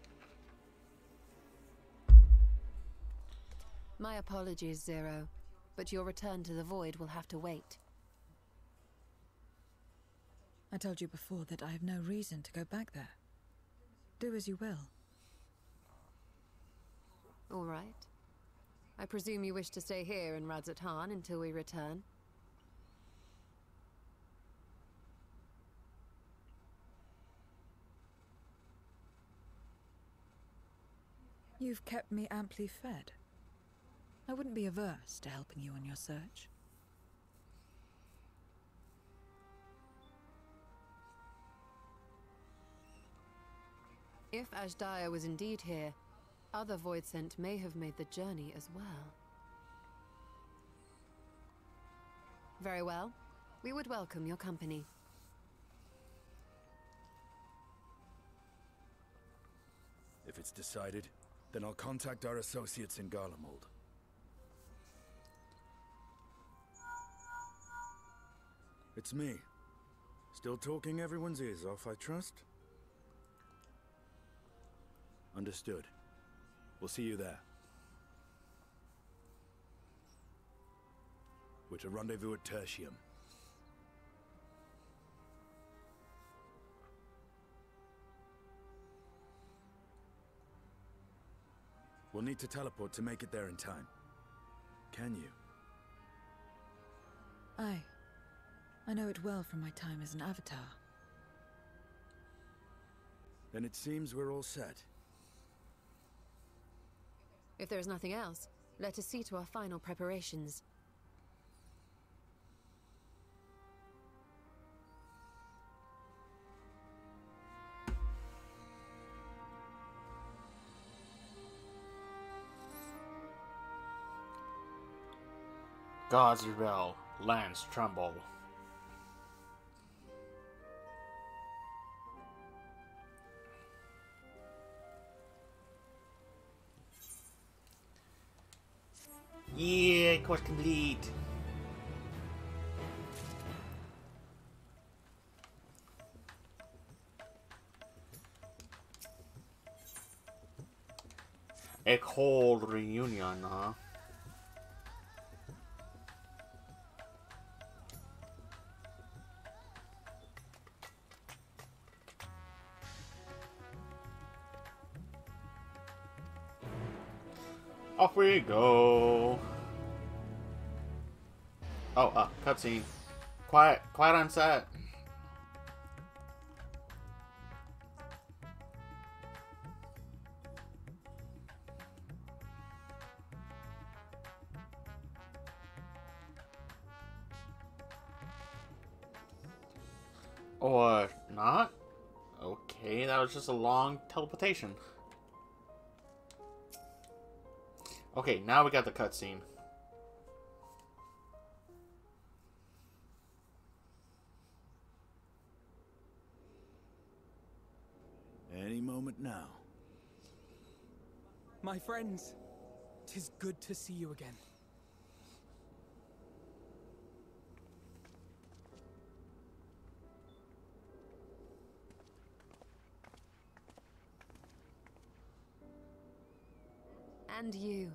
S5: My apologies, Zero, but your return to the Void will have to wait.
S2: I told you before that I have no reason to go back there. Do as you will.
S5: All right. I presume you wish to stay here in Radz-at-Han until we return.
S2: You've kept me amply fed. I wouldn't be averse to helping you on your search.
S5: If Azdaja was indeed here, other Voidsent may have made the journey as well. Very well. We would welcome your company.
S4: If it's decided, then I'll contact our associates in Garlemald. It's me. Still talking everyone's ears off, I trust? Understood. We'll see you there. We're to rendezvous at Tertium. We'll need to teleport to make it there in time. Can you?
S2: Aye. I know it well from my time as an avatar.
S4: Then it seems we're all set.
S5: If there is nothing else, let us see to our final preparations.
S1: Gods rebel, lands tremble. Yeah, quest complete. A cold reunion, huh? Off we go. Oh, uh, cutscene. Quiet, quiet on set. Or not? Okay, that was just a long teleportation. Okay, now we got the cutscene.
S6: Friends, tis good to see you again.
S5: And you.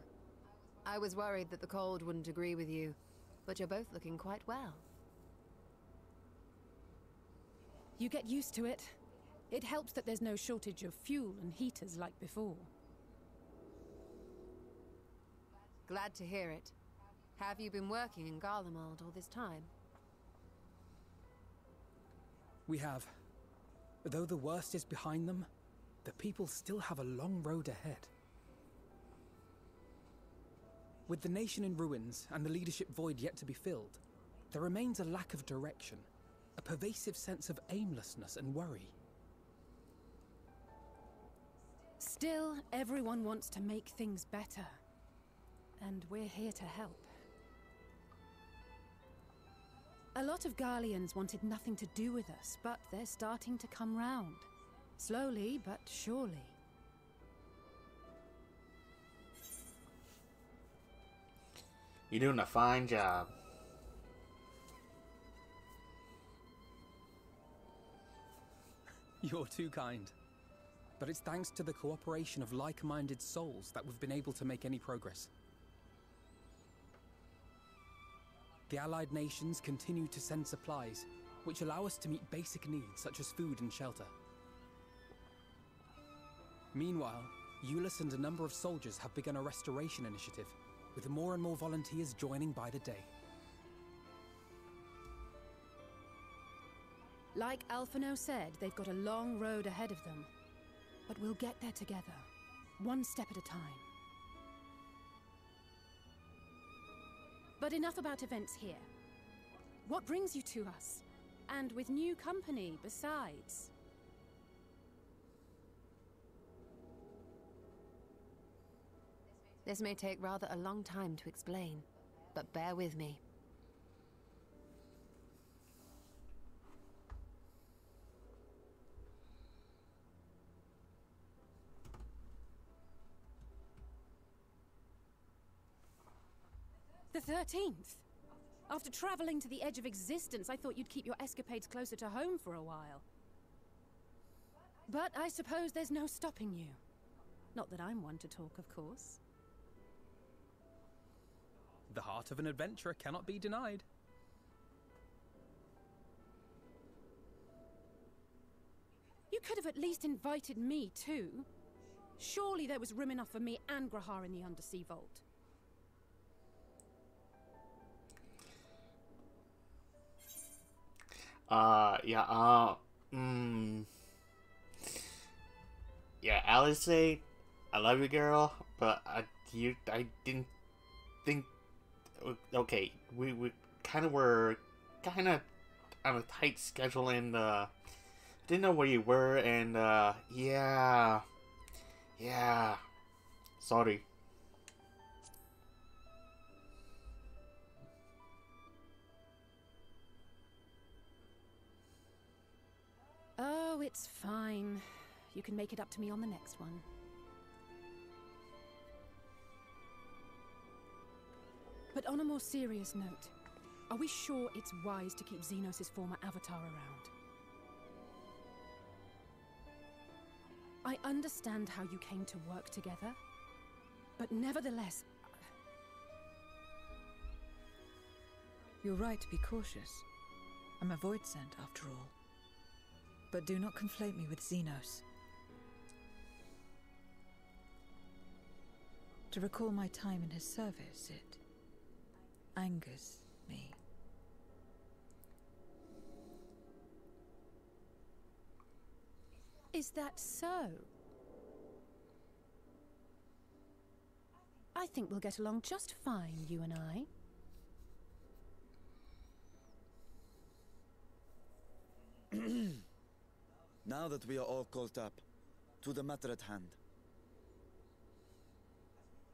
S5: I was worried that the cold wouldn't agree with you, but you're both looking quite well.
S7: You get used to it. It helps that there's no shortage of fuel and heaters like before.
S5: Glad to hear it. Have you been working in Garlemald all this time?
S6: We have. Though the worst is behind them, the people still have a long road ahead. With the nation in ruins and the leadership void yet to be filled, there remains a lack of direction, a pervasive sense of aimlessness and worry.
S7: Still, everyone wants to make things better. And we're here to help. A lot of Garleans wanted nothing to do with us, but they're starting to come round. Slowly, but surely.
S1: You're doing a fine job.
S6: You're too kind. But it's thanks to the cooperation of like minded souls that we've been able to make any progress. The Allied nations continue to send supplies, which allow us to meet basic needs such as food and shelter. Meanwhile, Jullus and a number of soldiers have begun a restoration initiative, with more and more volunteers joining by the day.
S7: Like Alphinaud said, they've got a long road ahead of them. But we'll get there together, one step at a time. But enough about events here. What brings you to us? And with new company, besides.
S5: This may take rather a long time to explain, but bear with me.
S7: The 13th! After traveling to the edge of existence, I thought you'd keep your escapades closer to home for a while. But I suppose there's no stopping you. Not that I'm one to talk, of course.
S6: The heart of an adventurer cannot be denied.
S7: You could have at least invited me, too. Surely there was room enough for me and G'raha in the Undersea Vault.
S1: Uh, yeah, uh, mm, yeah, Alice, I love you, girl, but I, you, I didn't think, okay, we, we kind of were kind of on a tight schedule and, uh, didn't know where you were, and, uh, yeah, yeah, sorry.
S7: Oh, it's fine. You can make it up to me on the next one. But on a more serious note, are we sure it's wise to keep Zenos' former avatar around? I understand how you came to work together, but nevertheless,
S2: You're right to be cautious. I'm a voidsent, after all. But do not conflate me with Zenos. To recall my time in his service, it angers me.
S7: is that so? I think we'll get along just fine, you and I.
S3: Now that we are all caught up, to the matter at hand.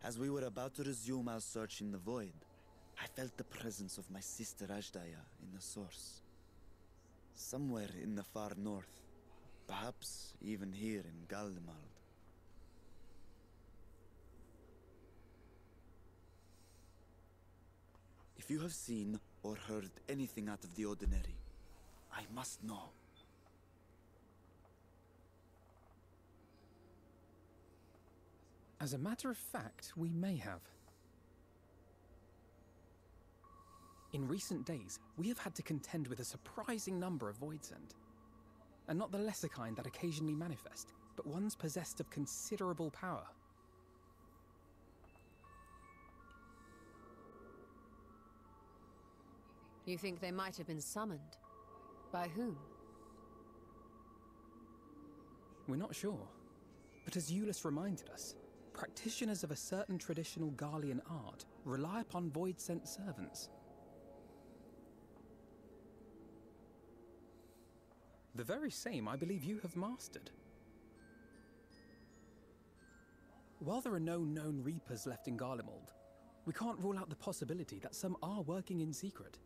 S3: As we were about to resume our search in the void, I felt the presence of my sister Azdaja in the source. Somewhere in the far north, perhaps even here in Garlemald. If you have seen or heard anything out of the ordinary, I must know.
S6: As a matter of fact, we may have. In recent days, we have had to contend with a surprising number of Voidsent. And and not the lesser kind that occasionally manifest, but ones possessed of considerable power.
S5: You think they might have been summoned? By whom?
S6: We're not sure. But as Jullus reminded us, practitioners of a certain traditional Garlean art rely upon voidsent servants. The very same I believe you have mastered. While there are no known Reapers left in Garlemald, we can't rule out the possibility that some are working in secret.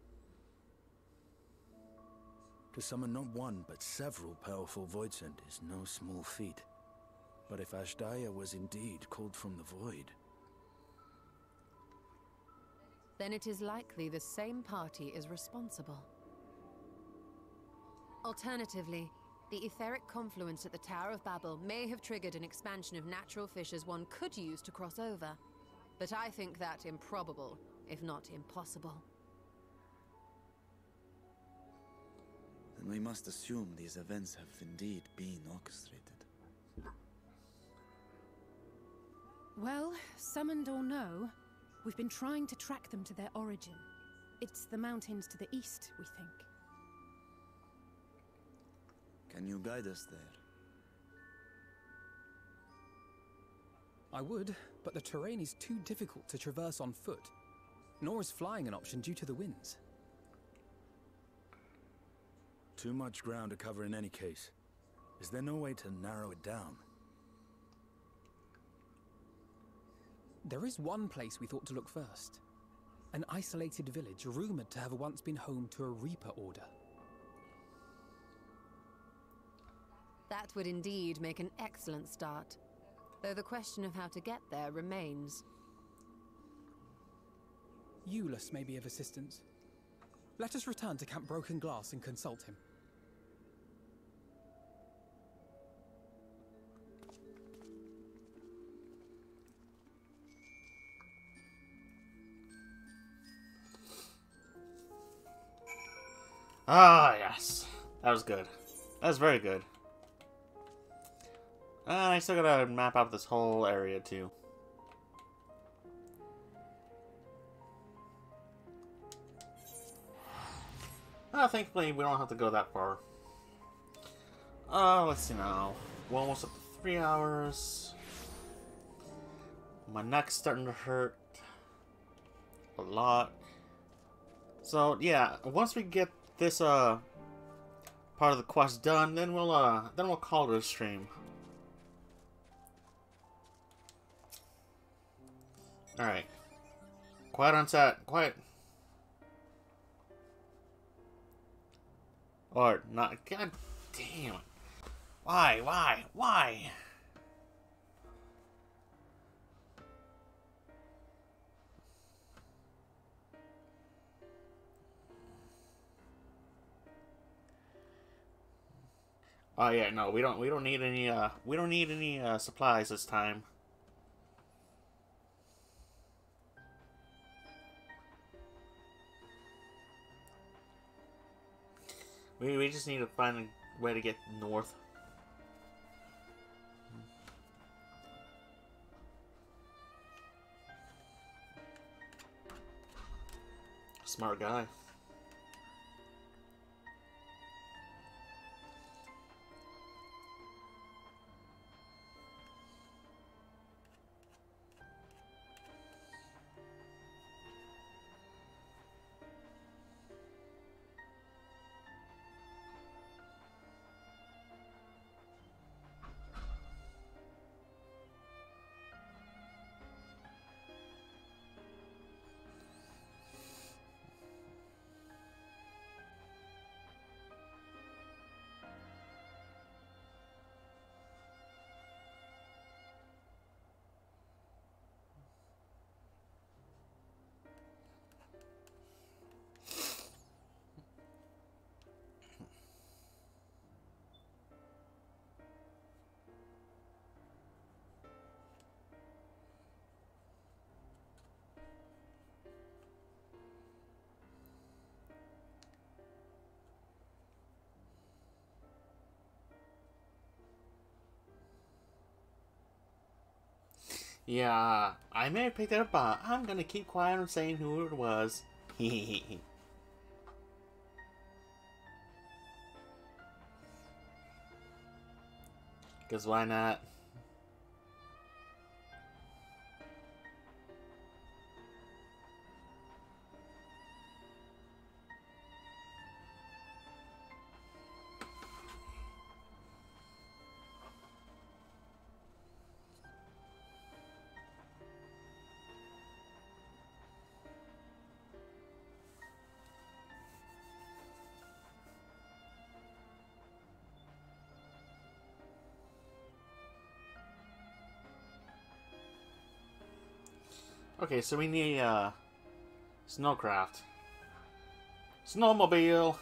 S4: To summon not one, but several powerful Voidsent is no small feat. But if Azdaja was indeed called from the void...
S5: Then it is likely the same party is responsible. Alternatively, the etheric confluence at the Tower of Babel may have triggered an expansion of natural fissures one could use to cross over. But I think that improbable, if not impossible.
S3: Then we must assume these events have indeed been orchestrated.
S7: Well, summoned or no, we've been trying to track them to their origin. It's the mountains to the east, we think.
S3: Can you guide us there?
S6: I would, but the terrain is too difficult to traverse on foot. Nor is flying an option due to the winds.
S4: Too much ground to cover in any case. Is there no way to narrow it down?
S6: There is one place we thought to look first. An isolated village rumored to have once been home to a Reaper Order.
S5: That would indeed make an excellent start. Though the question of how to get there remains.
S6: Jullus may be of assistance. Let us return to Camp Broken Glass and consult him.
S1: Ah, yes. That was good. That was very good. And I still gotta map out this whole area, too. Ah, thankfully, we don't have to go that far. Uh, let's see now. We're almost up to three hours. My neck's starting to hurt. A lot. So, yeah, once we get this, uh, part of the quest done, then we'll, uh, then we'll call it a stream. Alright. Quiet on set. Quiet. Or not. God damn. Why? Why? Why? Oh yeah, no, we don't. We don't need any. Uh, we don't need any uh, supplies this time. We we just need to find a way to get north. Smart guy. Yeah, I may have picked it up, but I'm gonna keep quiet on saying who it was. Because why not? Okay, so we need uh snowcraft. Snowmobile.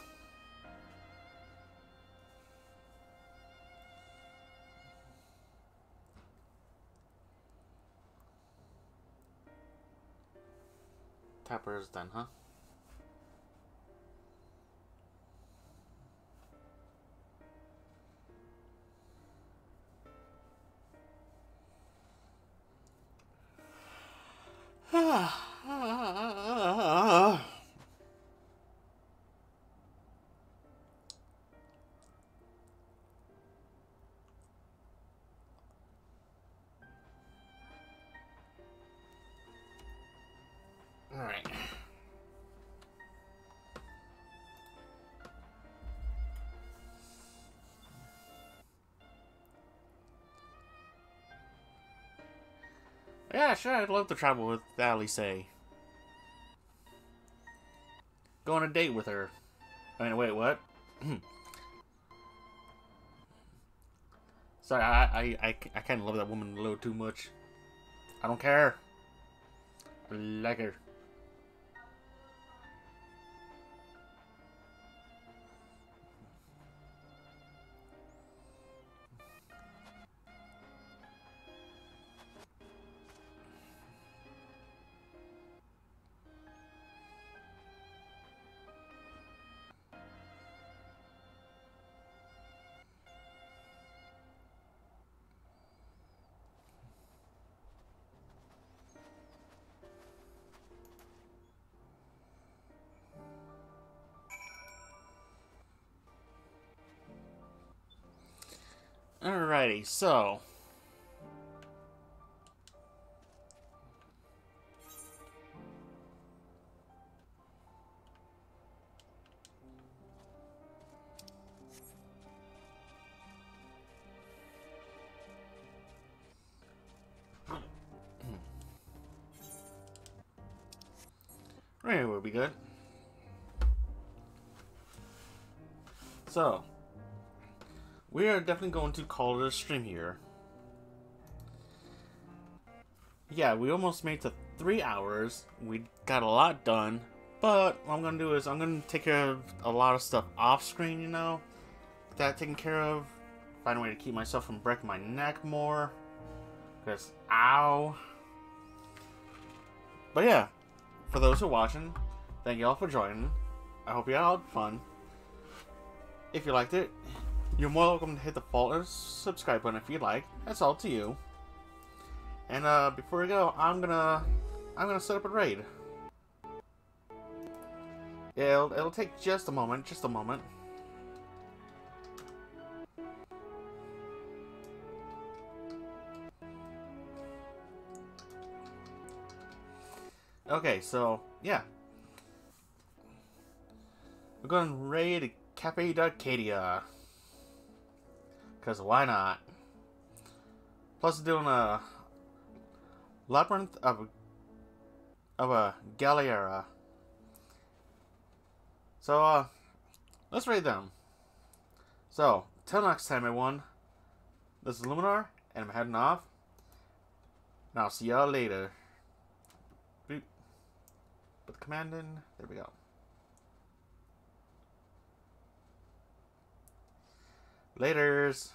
S1: Tapper is done, huh? Yeah, sure, I'd love to travel with Alice. Go on a date with her. I mean, wait, what? Sorry, I, I, I, I kind of love that woman a little too much. I don't care. I like her. Alrighty, so. Right, we'll be good. So, are definitely going to call it a stream here. Yeah, we almost made to three hours. We got a lot done. But what I'm going to do is I'm going to take care of a lot of stuff off screen, you know. Get that taken care of. Find a way to keep myself from breaking my neck more. Because, ow. But yeah, for those who are watching, thank you all for joining. I hope you all had fun. If you liked it, you're more welcome to hit the follow or subscribe button if you'd like. That's all to you. And uh, before we go, I'm gonna I'm gonna set up a raid. It'll it'll take just a moment, just a moment. Okay, so yeah. We're going to raid Cafe d'Arcadia. Because why not? Plus, doing a labyrinth of of a Galliera. So, uh, let's raid them. So, till next time, everyone. This is Luminar, and I'm heading off. And I'll see y'all later. Boop. Put the command in. There we go. Laters.